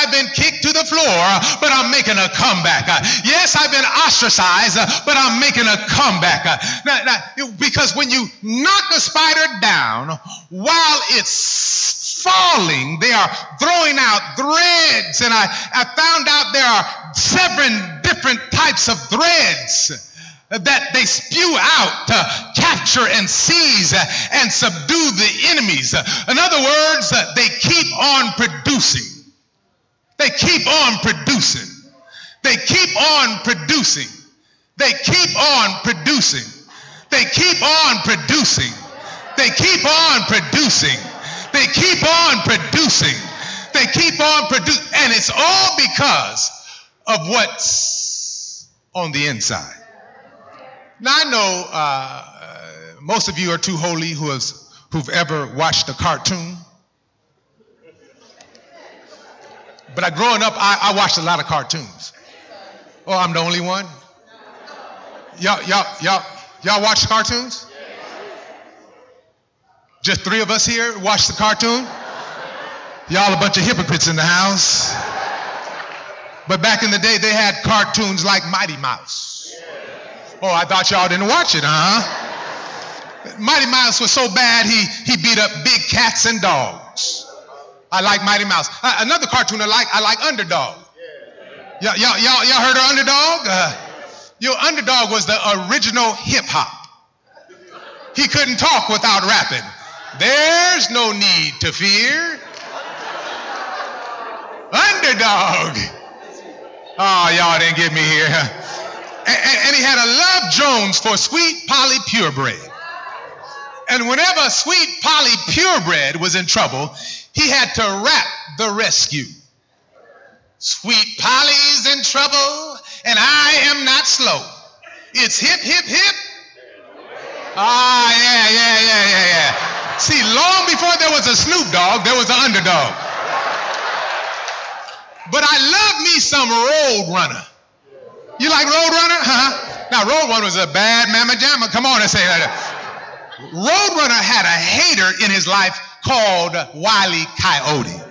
to the floor, but I'm making a comeback. Yes, I've been ostracized, but I'm making a comeback. Now, now, because when you knock a spider down while it's falling, they are throwing out threads, and I, I found out there are seven different types of threads that they spew out to capture and seize and subdue the enemies. In other words, they keep on producing. They keep on producing. They keep on producing. They keep on producing. They keep on producing. They keep on producing. They keep on producing. They keep on producing. And it's all because of what's on the inside. Now I know uh, most of you are too holy who has, who've ever watched a cartoon. But I, growing up, I, I watched a lot of cartoons. Oh, I'm the only one. Y'all, y'all, y'all, y'all watch cartoons? Just three of us here watch the cartoon. Y'all a bunch of hypocrites in the house. But back in the day, they had cartoons like Mighty Mouse. Oh, I thought y'all didn't watch it, huh? Mighty Mouse was so bad he, he beat up big cats and dogs. I like Mighty Mouse. Uh, another cartoon I like, I like Underdog. Y'all, y'all, y'all, y'all heard of Underdog? Uh, your Underdog was the original hip hop. He couldn't talk without rapping. There's no need to fear. Underdog. Oh, y'all didn't get me here. And, and, he had a love Jones for sweet Polly Purebread. And whenever sweet Polly Purebread was in trouble, he had to rap the rescue. Sweet Polly's in trouble, and I am not slow. It's hip, hip, hip. Ah, yeah, yeah, yeah, yeah, yeah. See, long before there was a Snoop Dogg, there was an underdog. But I love me some Road Runner. You like Road Runner? Huh? Now, Road Runner was a bad mamma jamma. Come on and say that. Road Runner had a hater in his life called Wiley Coyote.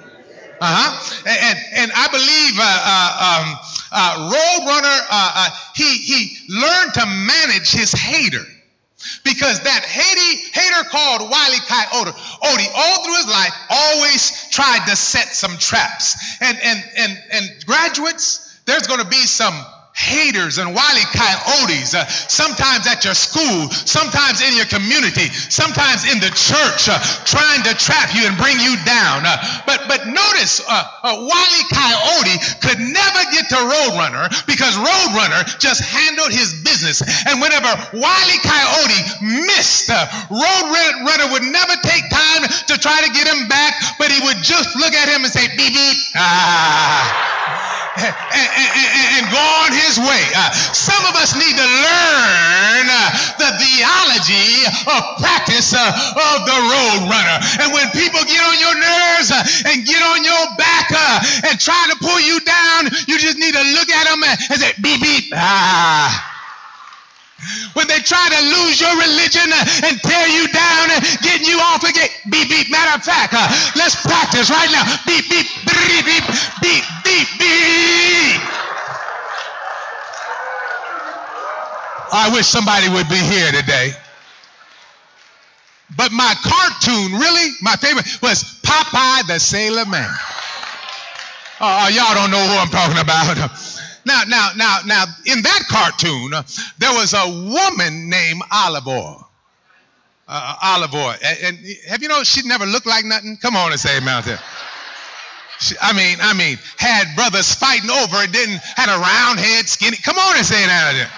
Uh-huh. And, and, I believe uh, uh, um, uh, Roadrunner, uh, uh, he, he learned to manage his hater. Because that hater, hater called Wiley Coyote, Odie, all through his life, always tried to set some traps. And, and, and, and graduates, there's going to be some haters and wily coyotes, uh, sometimes at your school, sometimes in your community, sometimes in the church, uh, trying to trap you and bring you down. Uh, but but notice, uh, uh, wily coyote could never get to Roadrunner because Roadrunner just handled his business. And whenever wily coyote missed, uh, Roadrunner would never take time to try to get him back, but he would just look at him and say, beep beep. Ah and, and, and, go on his way. Uh, some of us need to learn uh, the theology of practice uh, of the road runner. And when people get on your nerves uh, and get on your back uh, and try to pull you down, you just need to look at them and, and say, beep, beep. Ah when they try to lose your religion and tear you down and getting you off again. Beep, beep. Matter of fact, uh, let's practice right now. Beep, beep, beep, beep, beep, beep, beep. I wish somebody would be here today. But my cartoon, really, my favorite was Popeye the Sailor Man. Oh, y'all don't know who I'm talking about. Now, now, now, now, in that cartoon, uh, there was a woman named Olive Oyl. Uh, Olive Oyl. And, and have you know she never looked like nothing? Come on and say amen out there. I mean, I mean, had brothers fighting over it, didn't had a round head, skinny. Come on and say it out there.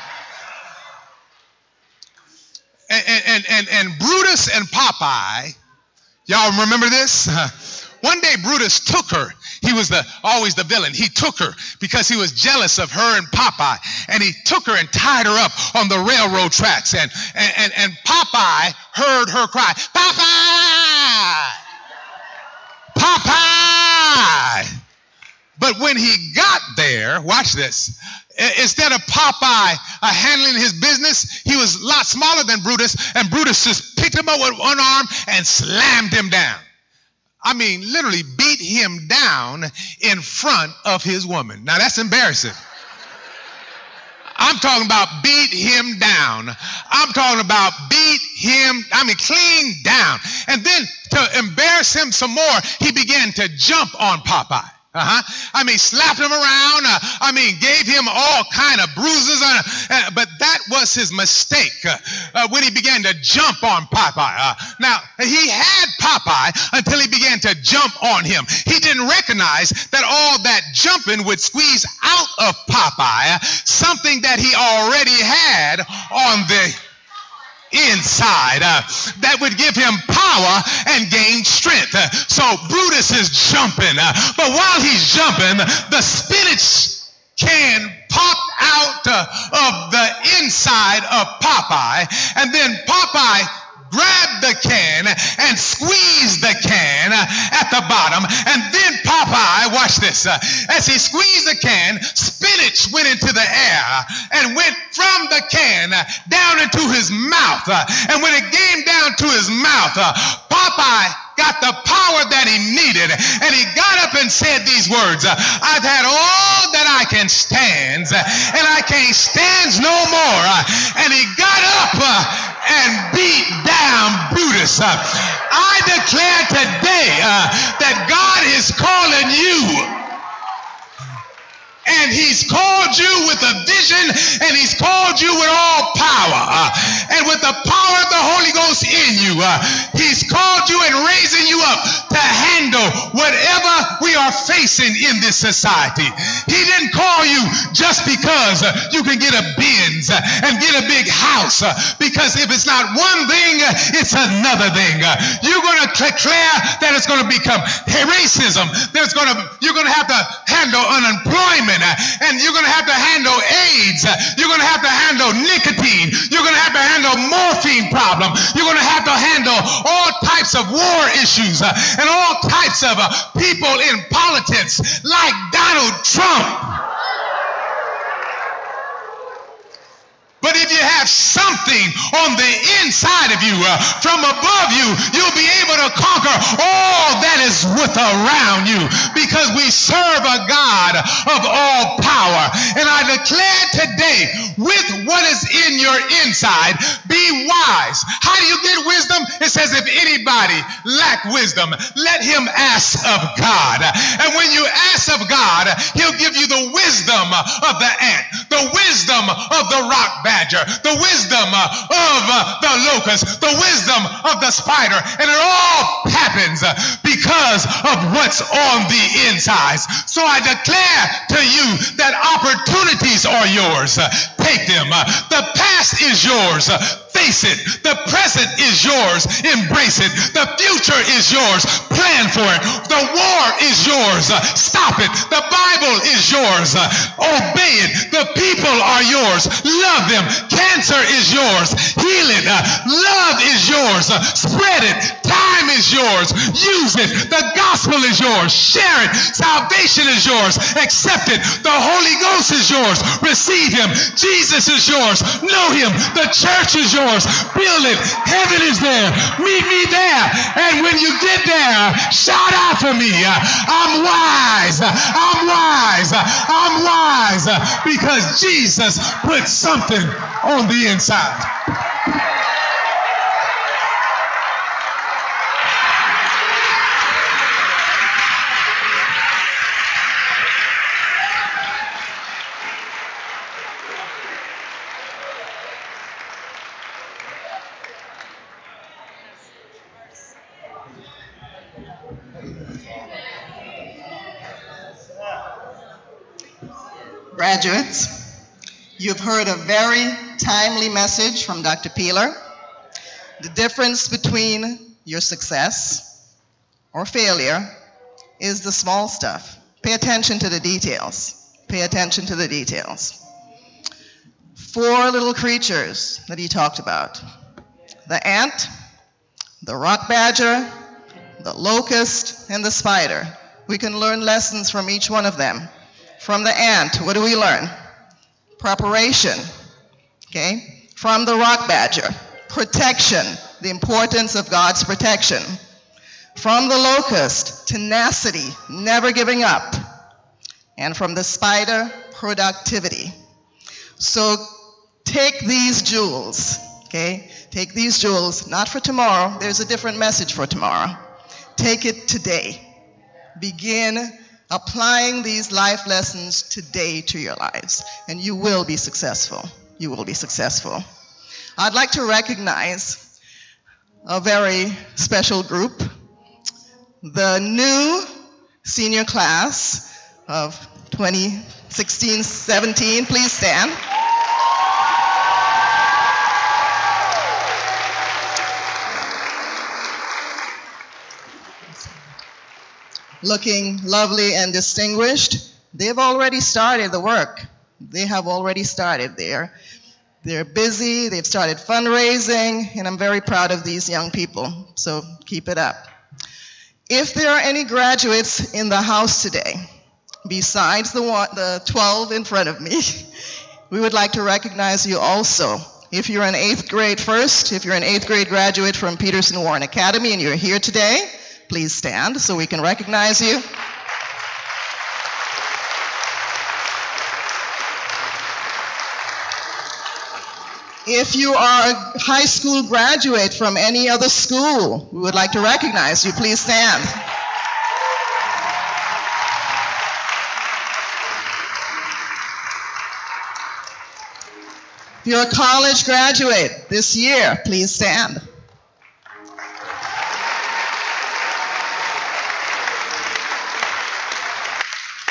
And, and, and, and Brutus and Popeye, y'all remember this? One day Brutus took her. He was the always the villain. He took her because he was jealous of her and Popeye. And he took her and tied her up on the railroad tracks. And and, and, and Popeye heard her cry, Popeye! Popeye! But when he got there, watch this. Instead of Popeye uh, handling his business, he was a lot smaller than Brutus, and Brutus just picked him up with one arm and slammed him down. I mean, literally beat him down in front of his woman. Now that's embarrassing. I'm talking about beat him down. I'm talking about beat him, I mean, clean down. And then to embarrass him some more, he began to jump on Popeye. Uh-huh. I mean, slapped him around. Uh, I mean, gave him all kind of bruises. Uh, uh, but that was his mistake uh, uh, when he began to jump on Popeye. Uh, now, he had Popeye until he began to jump on him. He didn't recognize that all that jumping would squeeze out of Popeye something that he already had on the inside uh, that would give him power and gain strength. Uh, so Brutus is jumping, uh, but while he's jumping, the spinach can pop out uh, of the inside of Popeye, and then Popeye grabbed the can and squeezed the can at the bottom. And then Popeye, watch this, uh, as he squeezed the can, spinach went into the air and went from the can down into his mouth. And when it came down to his mouth, uh, Popeye got the power that he needed. And he got up and said these words I've had all that I can stand, and I can't stand no more. And he got up and beat down Brutus. I declare today uh, that God is calling you and he's called you with a vision and he's called you with all power uh, and with the power of the Holy Ghost in you. Uh, he's called you and raising you up to handle whatever we are facing in this society. He didn't call you just because uh, you can get a Benz and get a big house because if it's not one thing, it's another thing. You're going to declare that it's going to become racism. There's going to, you're going to have to handle unemployment Uh, and you're going to have to handle AIDS. You're going to have to handle nicotine. You're going to have to handle morphine problem. You're going to have to handle all types of war issues uh, and all types of uh, people in politics like Donald Trump. But if you have something on the inside of you, uh, from above you, you'll be able to conquer all that is with around you because we serve a God of all power. And I declare today, with what is in your inside, be wise. How do you get wisdom? It says, if anybody lack wisdom, let him ask of God. And when you ask of God, he'll give you the wisdom of the ant, the wisdom of the rock badger, the wisdom uh, of uh, the locust, the wisdom of the spider. And it all happens uh, because of what's on the insides. So I declare to you that opportunities are yours. Take them. The past is yours. Face it. The present is yours. Embrace it. The future is yours. Plan for it. The war is yours. Stop it. The Bible is yours. Obey it. The people are yours. Love them. Cancer is yours. Heal it. Love is yours. Spread it. Time is yours. Use it. The gospel is yours. Share it. Salvation is yours. Accept it. The Holy Ghost is yours. Receive him. Jesus is yours. Know him. The church is yours. Build it. Heaven is there. Meet me there. And when you get there, shout out to me. I'm wise. I'm wise. I'm wise because Jesus put something on the inside. Graduates, you've heard a very timely message from Dr. Peeler. The difference between your success or failure is the small stuff. Pay attention to the details. Pay attention to the details. Four little creatures that he talked about the ant, the rock badger, the locust, and the spider. We can learn lessons from each one of them. From the ant, what do we learn? Preparation. Okay? From the rock badger, protection, the importance of God's protection. From the locust, tenacity, never giving up. And from the spider, productivity. So take these jewels, okay? Take these jewels, not for tomorrow, there's a different message for tomorrow. Take it today. Begin applying these life lessons today to your lives, and you will be successful. You will be successful. I'd like to recognize a very special group, the new senior class of 2016 17. Please stand. Looking lovely and distinguished. They've already started the work. They have already started there. They're busy, they've started fundraising, and I'm very proud of these young people. So keep it up. If there are any graduates in the house today, besides the, one, the 12 in front of me, we would like to recognize you also. If you're an eighth grade first, if you're an eighth grade graduate from Peterson Warren Academy and you're here today, please stand so we can recognize you. If you are a high school graduate from any other school, we would like to recognize you. Please stand. If you're a college graduate this year, please stand.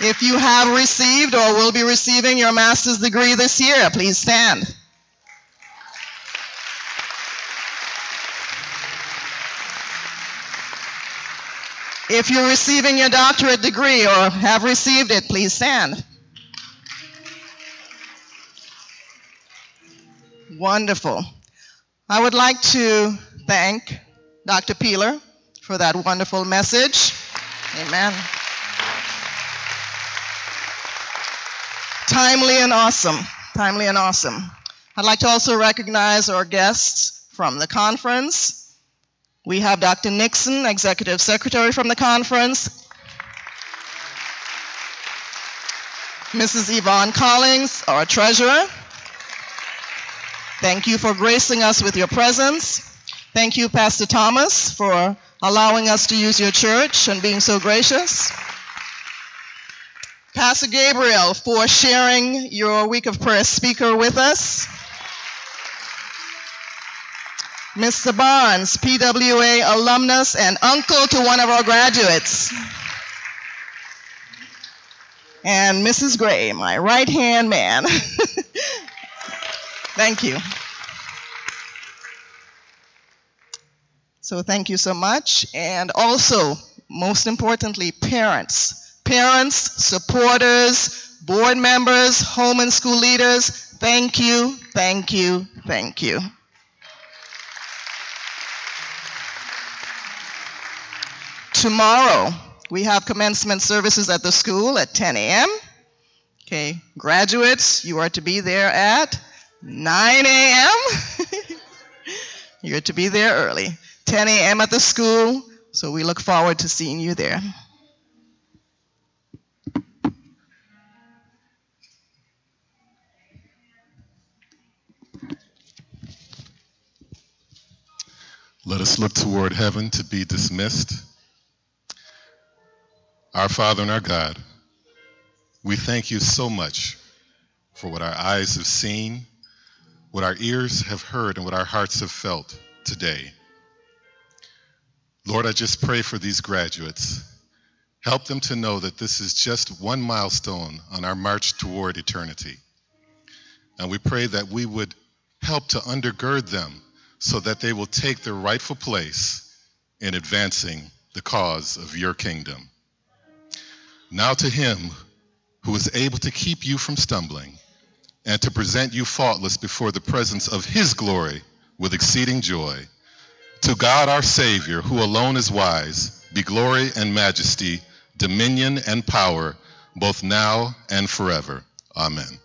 If you have received or will be receiving your master's degree this year, please stand. If you're receiving your doctorate degree or have received it, please stand. Wonderful. I would like to thank Dr. Peeler for that wonderful message. Amen. Timely and awesome. Timely and awesome. I'd like to also recognize our guests from the conference. We have Dr. Nixon, Executive Secretary from the conference. Mrs. Yvonne Collins, our Treasurer. Thank you for gracing us with your presence. Thank you, Pastor Thomas, for allowing us to use your church and being so gracious. Pastor Gabriel, for sharing your week of prayer speaker with us. Mr. Barnes, PWA alumnus and uncle to one of our graduates. And Mrs. Gray, my right hand man. thank you. So, thank you so much. And also, most importantly, parents. Parents, supporters, board members, home and school leaders, thank you, thank you, thank you. Tomorrow, we have commencement services at the school at 10 a.m. Okay, graduates, you are to be there at 9 a.m. You're to be there early. 10 a.m. at the school, so we look forward to seeing you there. Let us look toward heaven to be dismissed. Our Father and our God, we thank you so much for what our eyes have seen, what our ears have heard, and what our hearts have felt today. Lord, I just pray for these graduates Help them to know that this is just one milestone on our march toward eternity. And we pray that we would help to undergird them so that they will take their rightful place in advancing the cause of your kingdom. Now to him who is able to keep you from stumbling and to present you faultless before the presence of his glory with exceeding joy. To God our Savior, who alone is wise, be glory and majesty, dominion and power, both now and forever. Amen.